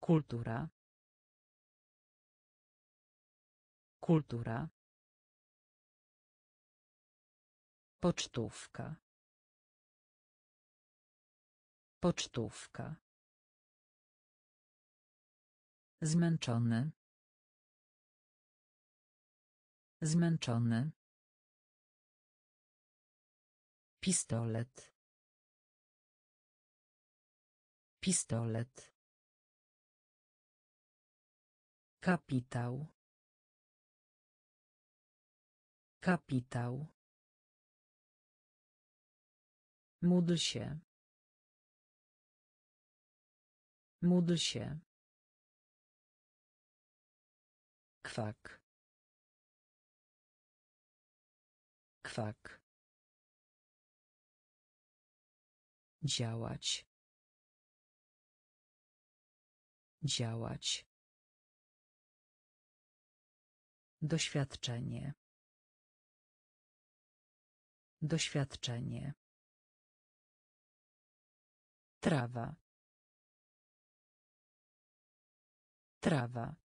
Kultura. Kultura. Pocztówka. Pocztówka. Zmęczony. Zmęczony. Pistolet. Pistolet. Kapitał. Kapitał. Módl się. Módl się. Kwak. Kwak. Działać. Działać. Doświadczenie. Doświadczenie. Trawa. Trawa.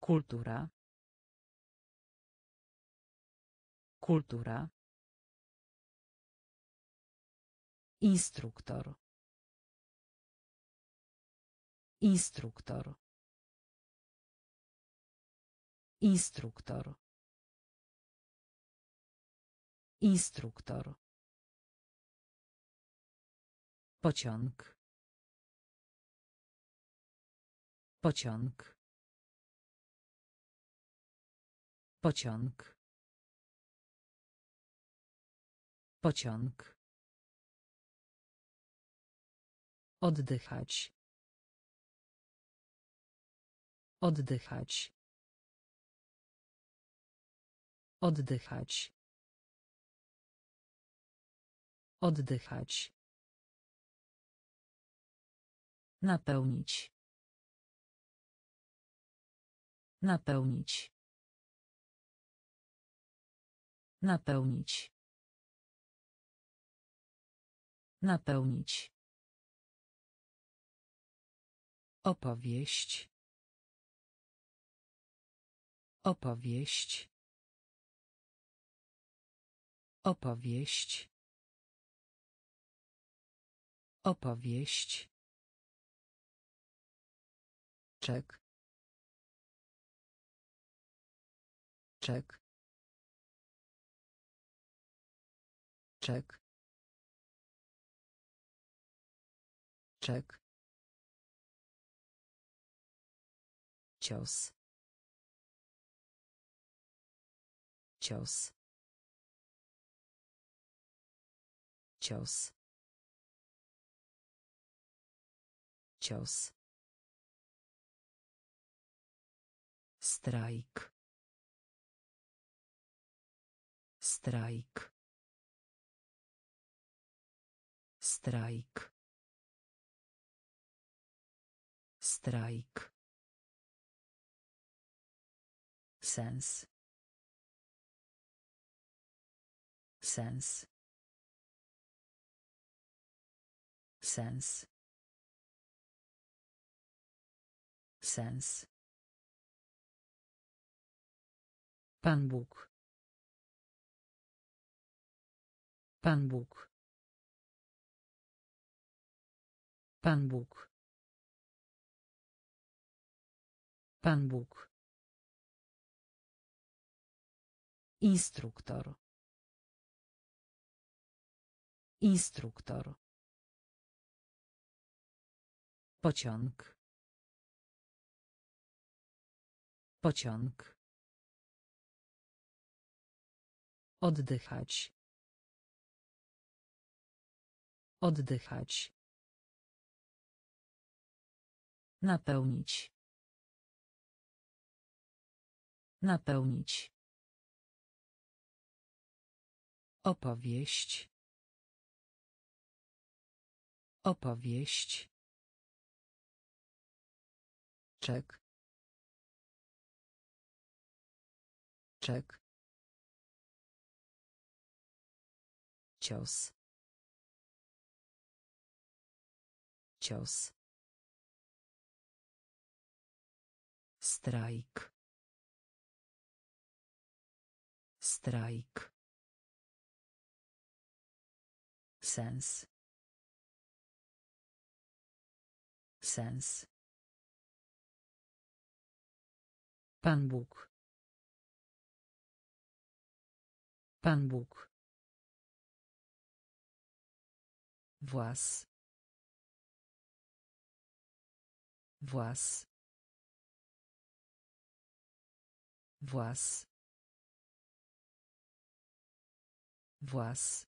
Kultura. Kultura. Instruktor. Instruktor. Instruktor. Instruktor. Pociąg. Pociąg. Pociąg. Pociąg. Oddychać. Oddychać. Oddychać. Oddychać. Napełnić. Napełnić. Napełnić. Napełnić. Opowieść. Opowieść. Opowieść. Opowieść. Czek. Czek. Czek. Czek. Cios. Cios. Cios. Cios. Strajk. Strajk. Strajk. Strajk. Sens. Sens. Sens. Sens. Pan Bóg. Pan Bóg. Pan Bóg. Pan Bóg. Instruktor. Instruktor. Pociąg. Pociąg. Oddychać. Oddychać. Napełnić. Napełnić. Opowieść. Opowieść. Czek. Czek. Cios. Cios. Strajk. Strajk. Sens. Sens. Pan Bóg. Pan Bóg. Włas. Włas. Włas. Włas.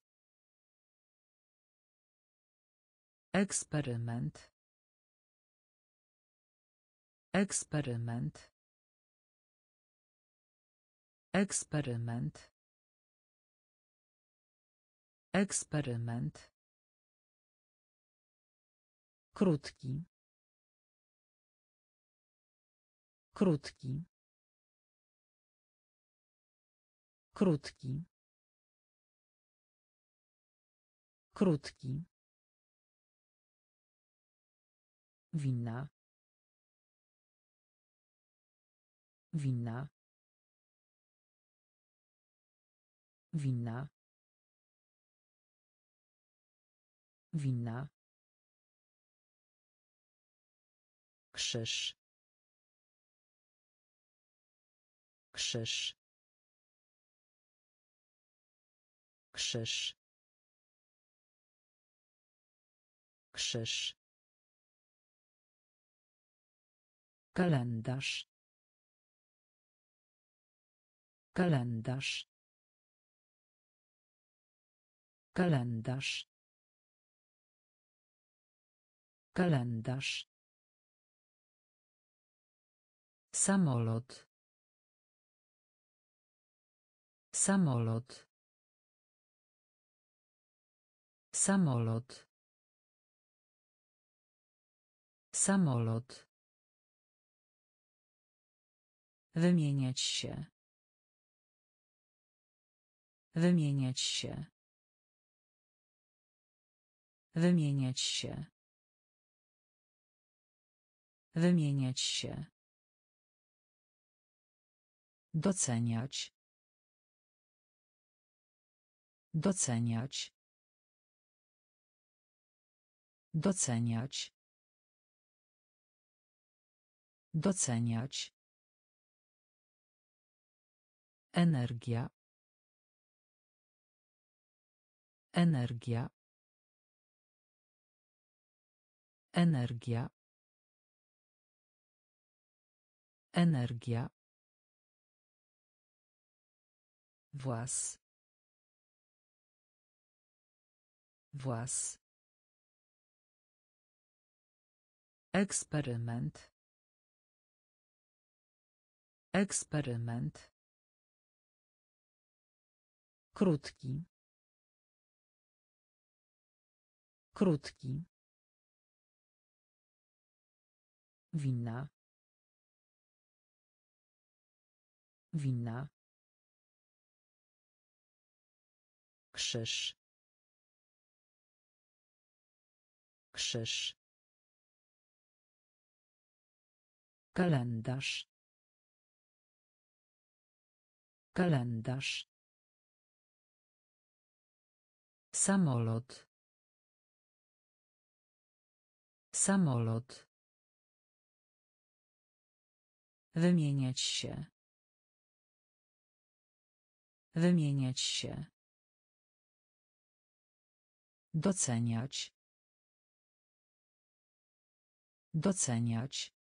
Eksperyment. Eksperyment. Eksperyment. Eksperyment. Krótki. Krótki. Krótki. Krótki. Winna. Winna. Winna. Winna. Krzyż. Krzyż. Krzyż. Krzyż. Kalendarz. Kalendarz. Kalendarz. Kalendarz. Samolot. Samolot. Samolot. Samolot. Wymieniać się. Wymieniać się. Wymieniać się. Wymieniać się. Doceniać. Doceniać. Doceniać. Doceniać. Energia. Energia. Energia. Energia. Włas. Włas. Eksperyment. Eksperyment. Krótki. Krótki. Winna. Winna. Krzyż. Krzyż. Kalendarz. Kalendarz. Samolot. Samolot. Wymieniać się. Wymieniać się. Doceniać. Doceniać.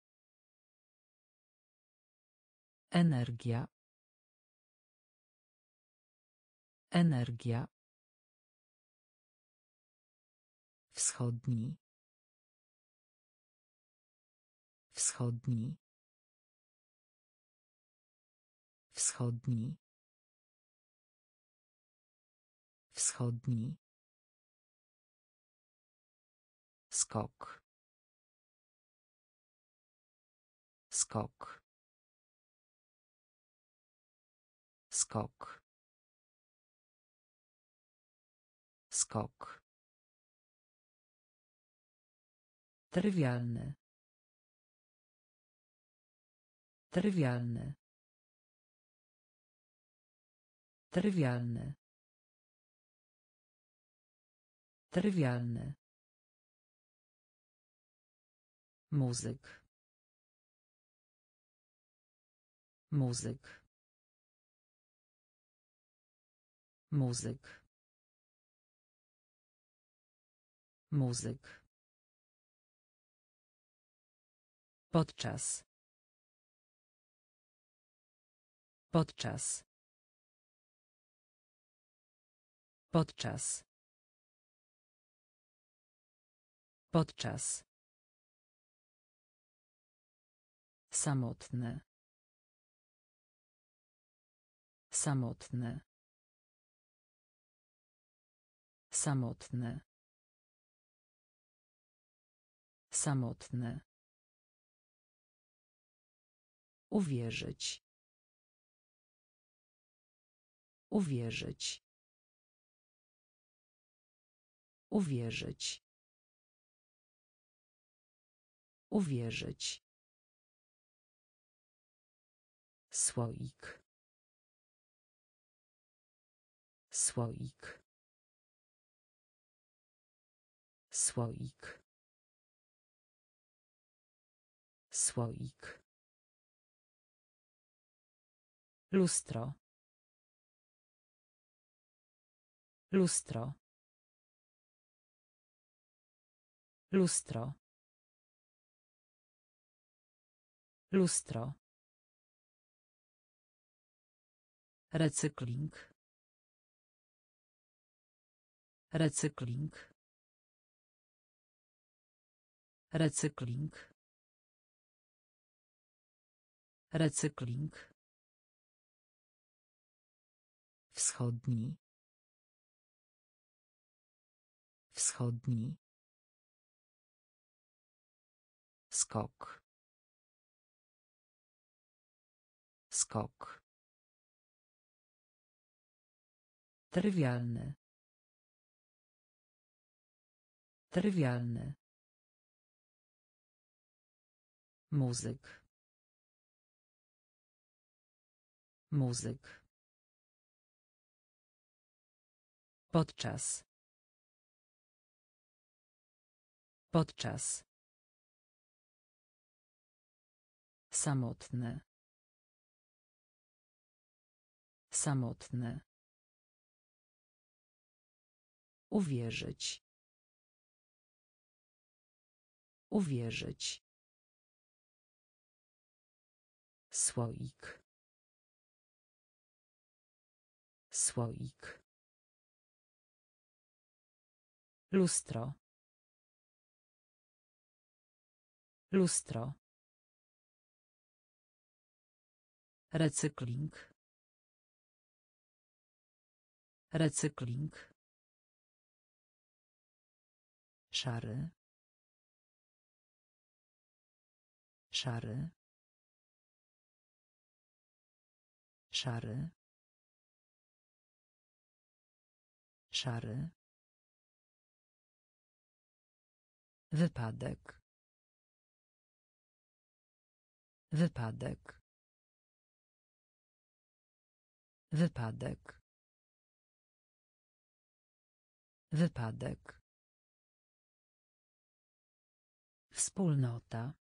Energia. Energia. Wschodni. Wschodni. Wschodni. Wschodni. Skok. Skok. Skok. Skok. Trywialny. Trywialny. Trywialny. Trywialny. Muzyk. Muzyk. Muzyk. Muzyk. Podczas. Podczas. Podczas. Podczas. Samotne. Samotne. Samotne. Samotne. Uwierzyć. Uwierzyć. Uwierzyć. Uwierzyć. Słoik. Słoik. Słoik. Słoik. Lustro. Lustro. Lustro. Lustro. Recykling. Recykling. Recykling. Recykling. Wschodni. Wschodni. Skok. Skok. Trywialny. Trywialny. Muzyk. Muzyk. Podczas. Podczas. Samotne. Samotne. Uwierzyć. Uwierzyć. Słoik. Słoik. Lustro. Lustro. Recykling. Recykling. Szary. Szary. Szary. Szary. Wypadek. Wypadek. Wypadek. Wypadek. Wspólnota.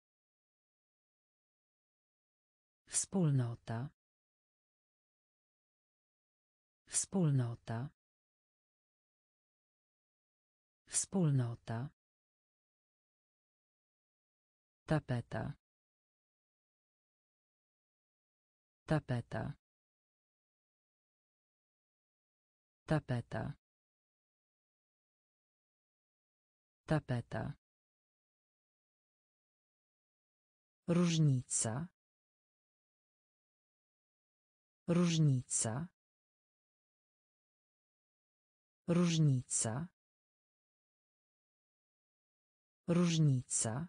Wspólnota. Wspólnota. Wspólnota. Tapeta. Tapeta. Tapeta. Tapeta. Różnica. Różnica. Różnica. Różnica.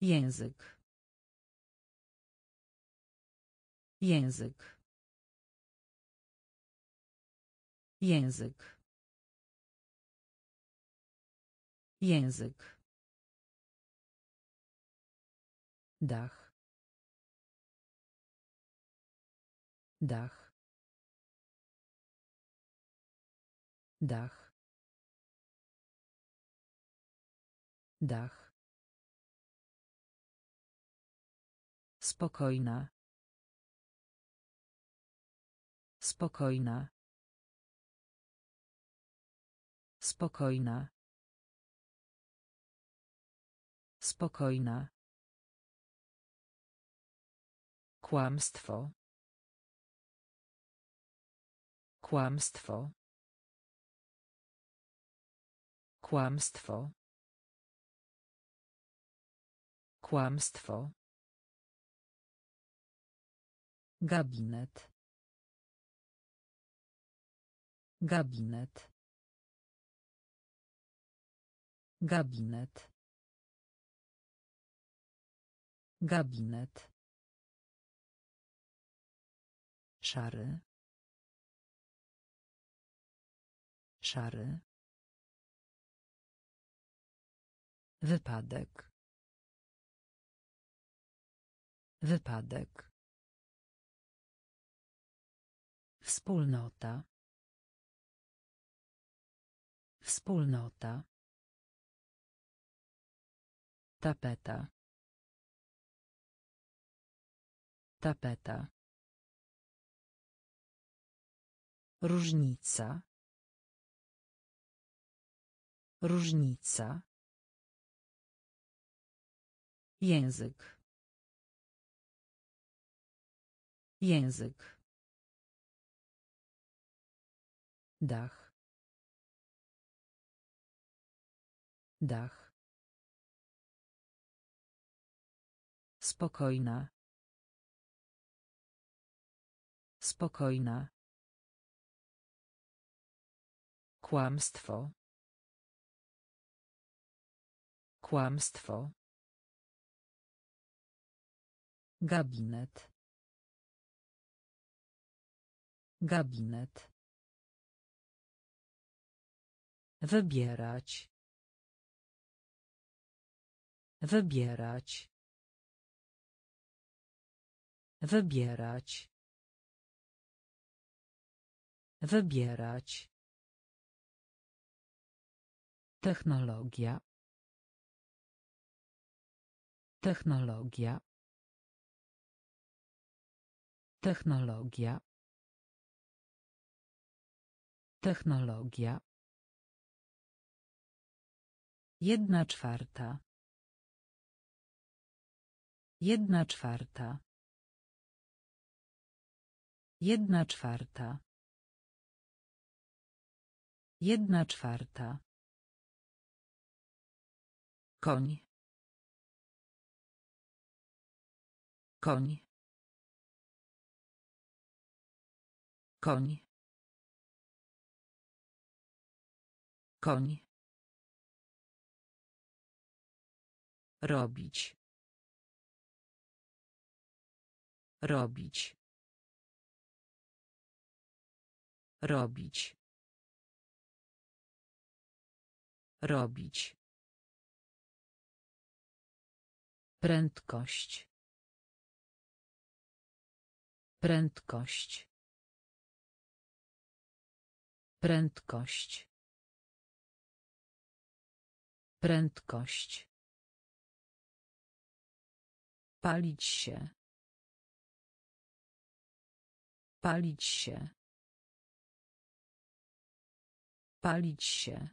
Język. Język. Język. Język. Dach. Dach. Dach. Dach. Spokojna. Spokojna. Spokojna. Spokojna. Kłamstwo. Kłamstwo. Kłamstwo. Kłamstwo. Gabinet. Gabinet. Gabinet. Gabinet. Szary. Szary. Wypadek. Wypadek. Wspólnota. Wspólnota. Tapeta. Tapeta. Różnica. Różnica. Język. Język. Dach. Dach. Spokojna. Spokojna. Kłamstwo. Kłamstwo. Gabinet. Gabinet. Wybierać. Wybierać. Wybierać. Wybierać. Technologia. Technologia. Technologia. Technologia. Jedna czwarta. Jedna czwarta. Jedna czwarta. Jedna czwarta. Koń. Koń. Koń. Koń. Robić. Robić. Robić. Robić. Prędkość. Prędkość. Prędkość. Prędkość. Palić się. Palić się. Palić się.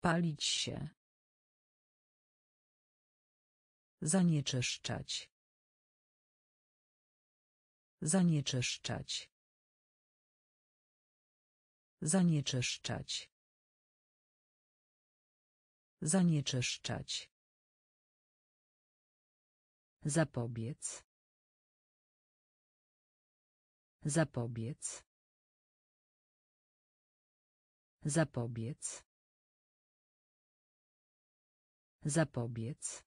Palić się. Zanieczyszczać. Zanieczyszczać. Zanieczyszczać. Zanieczyszczać. Zapobiec. Zapobiec. Zapobiec. Zapobiec.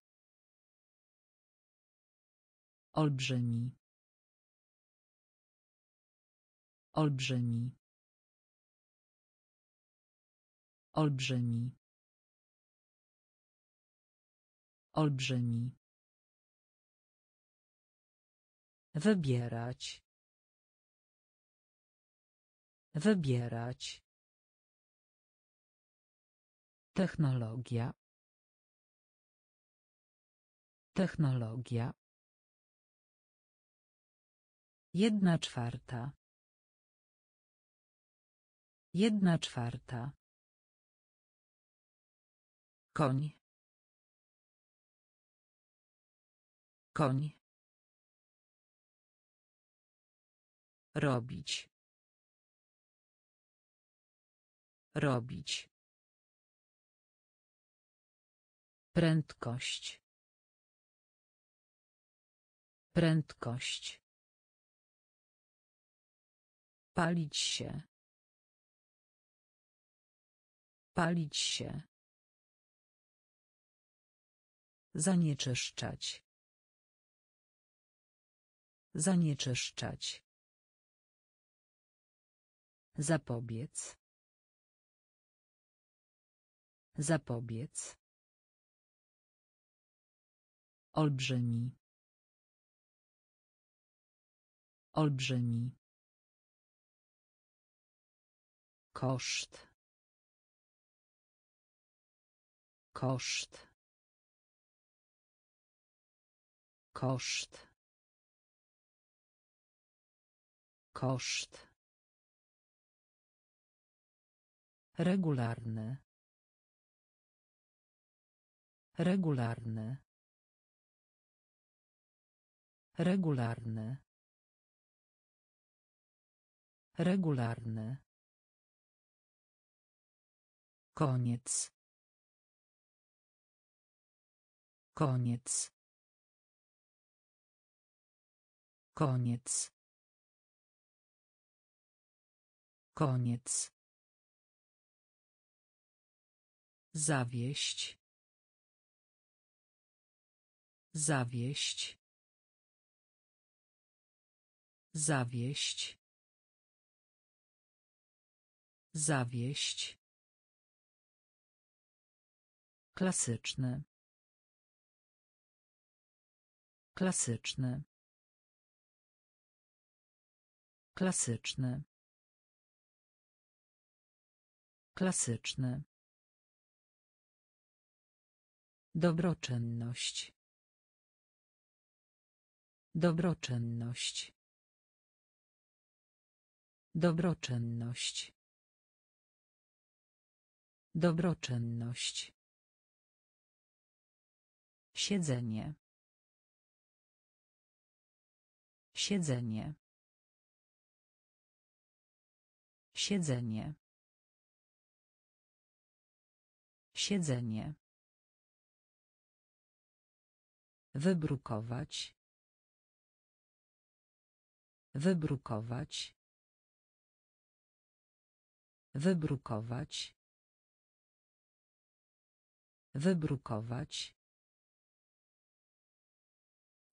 Olbrzymi. Olbrzymi. Olbrzymi. Olbrzymi. Wybierać. Wybierać. Technologia. Technologia. Jedna czwarta. Jedna czwarta. Koń. Koń. Robić. Robić. Prędkość. Prędkość. Palić się. Palić się. Zanieczyszczać. Zanieczyszczać. Zapobiec. Zapobiec. Olbrzymi. Olbrzymi. Koszt. Koszt. Koszt. Koszt. Regularny. Regularny. Regularny. Regularny. Koniec. Koniec. Koniec. Koniec. Zawieść. Zawieść. Zawieść. Zawieść. Klasyczny. Klasyczny. Klasyczny. Klasyczny. Dobroczynność. Dobroczynność. Dobroczynność. Dobroczynność. Siedzenie. Siedzenie. Siedzenie. Siedzenie. Wybrukować. Wybrukować. Wybrukować. Wybrukować.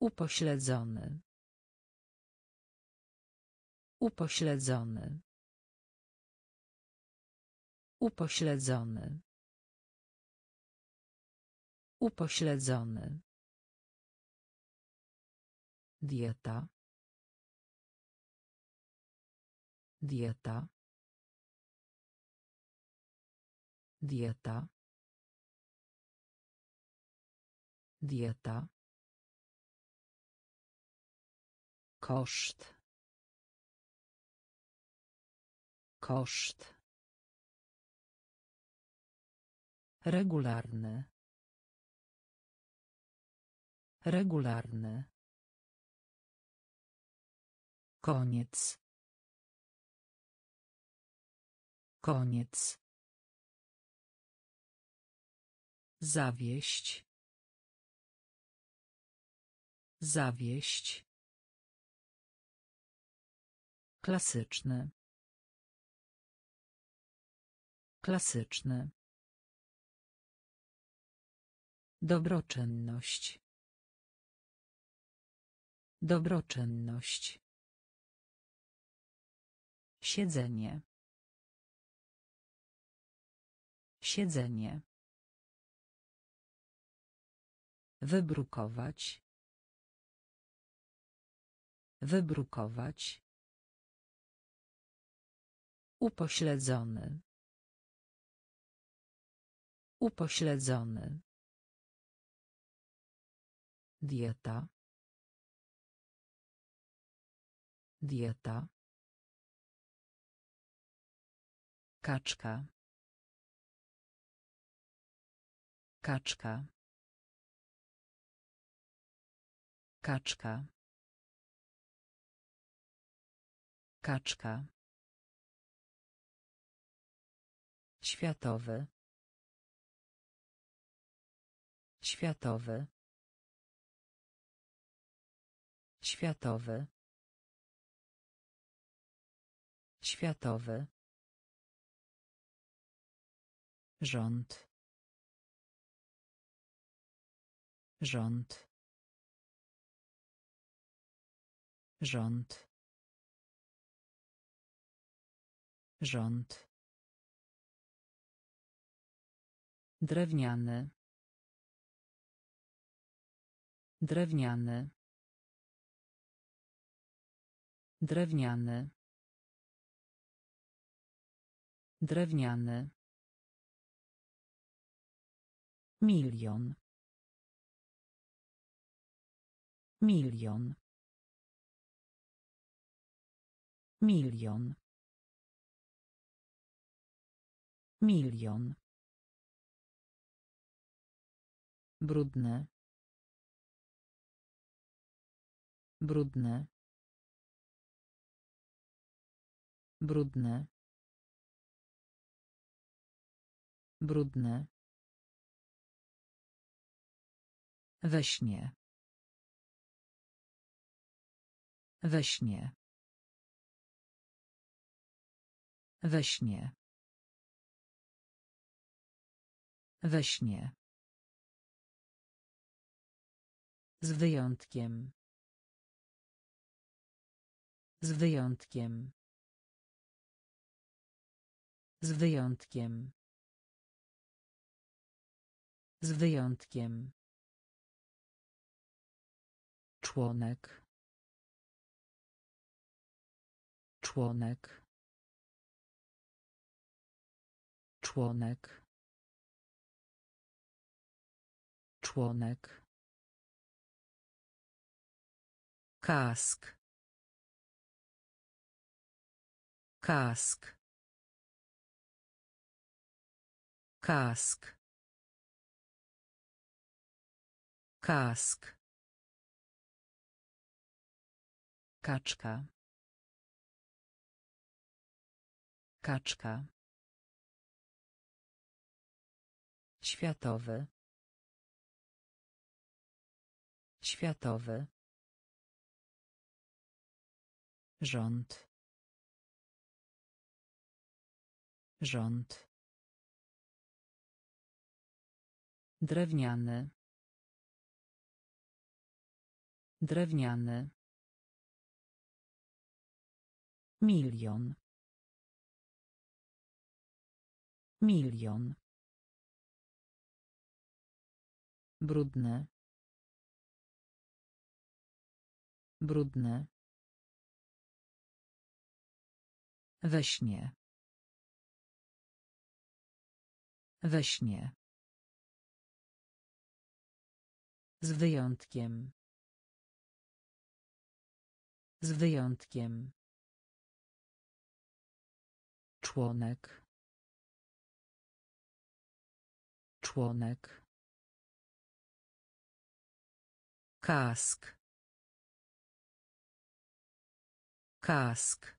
Upośledzony. Upośledzony. Upośledzony. Upośledzony. Dieta. Dieta. Dieta. Dieta. Koszt. Koszt. Regularny. Regularny. Koniec. Koniec. Zawieść. Zawieść. Klasyczny. Klasyczny. Dobroczynność. Dobroczynność. Siedzenie. Siedzenie. Wybrukować. Wybrukować. Upośledzony. Upośledzony. Dieta. Dieta. Kaczka. Kaczka. Kaczka. Kaczka. Światowy. Światowy. Światowy. Światowy. Rząd. Rząd. Rząd. Rząd. Drewniany. Drewniany. Drewniany. Drewniany. Milion. Milion. Milion. Milion. Brudne. Brudne. Brudne. Brudne. We śnie. We śnie. We śnie. We śnie. Z wyjątkiem. Z wyjątkiem. Z wyjątkiem. Z wyjątkiem. Członek. Członek. Członek. Członek. Kask. Kask. Kask. Kask. Kaczka. Kaczka. Światowy. Światowy. Rząd. Rząd. Drewniany. Drewniany. Milion. Milion. Brudne. Brudne. We śnie. We śnie. Z wyjątkiem. Z wyjątkiem. Członek. Członek. Kask. Kask.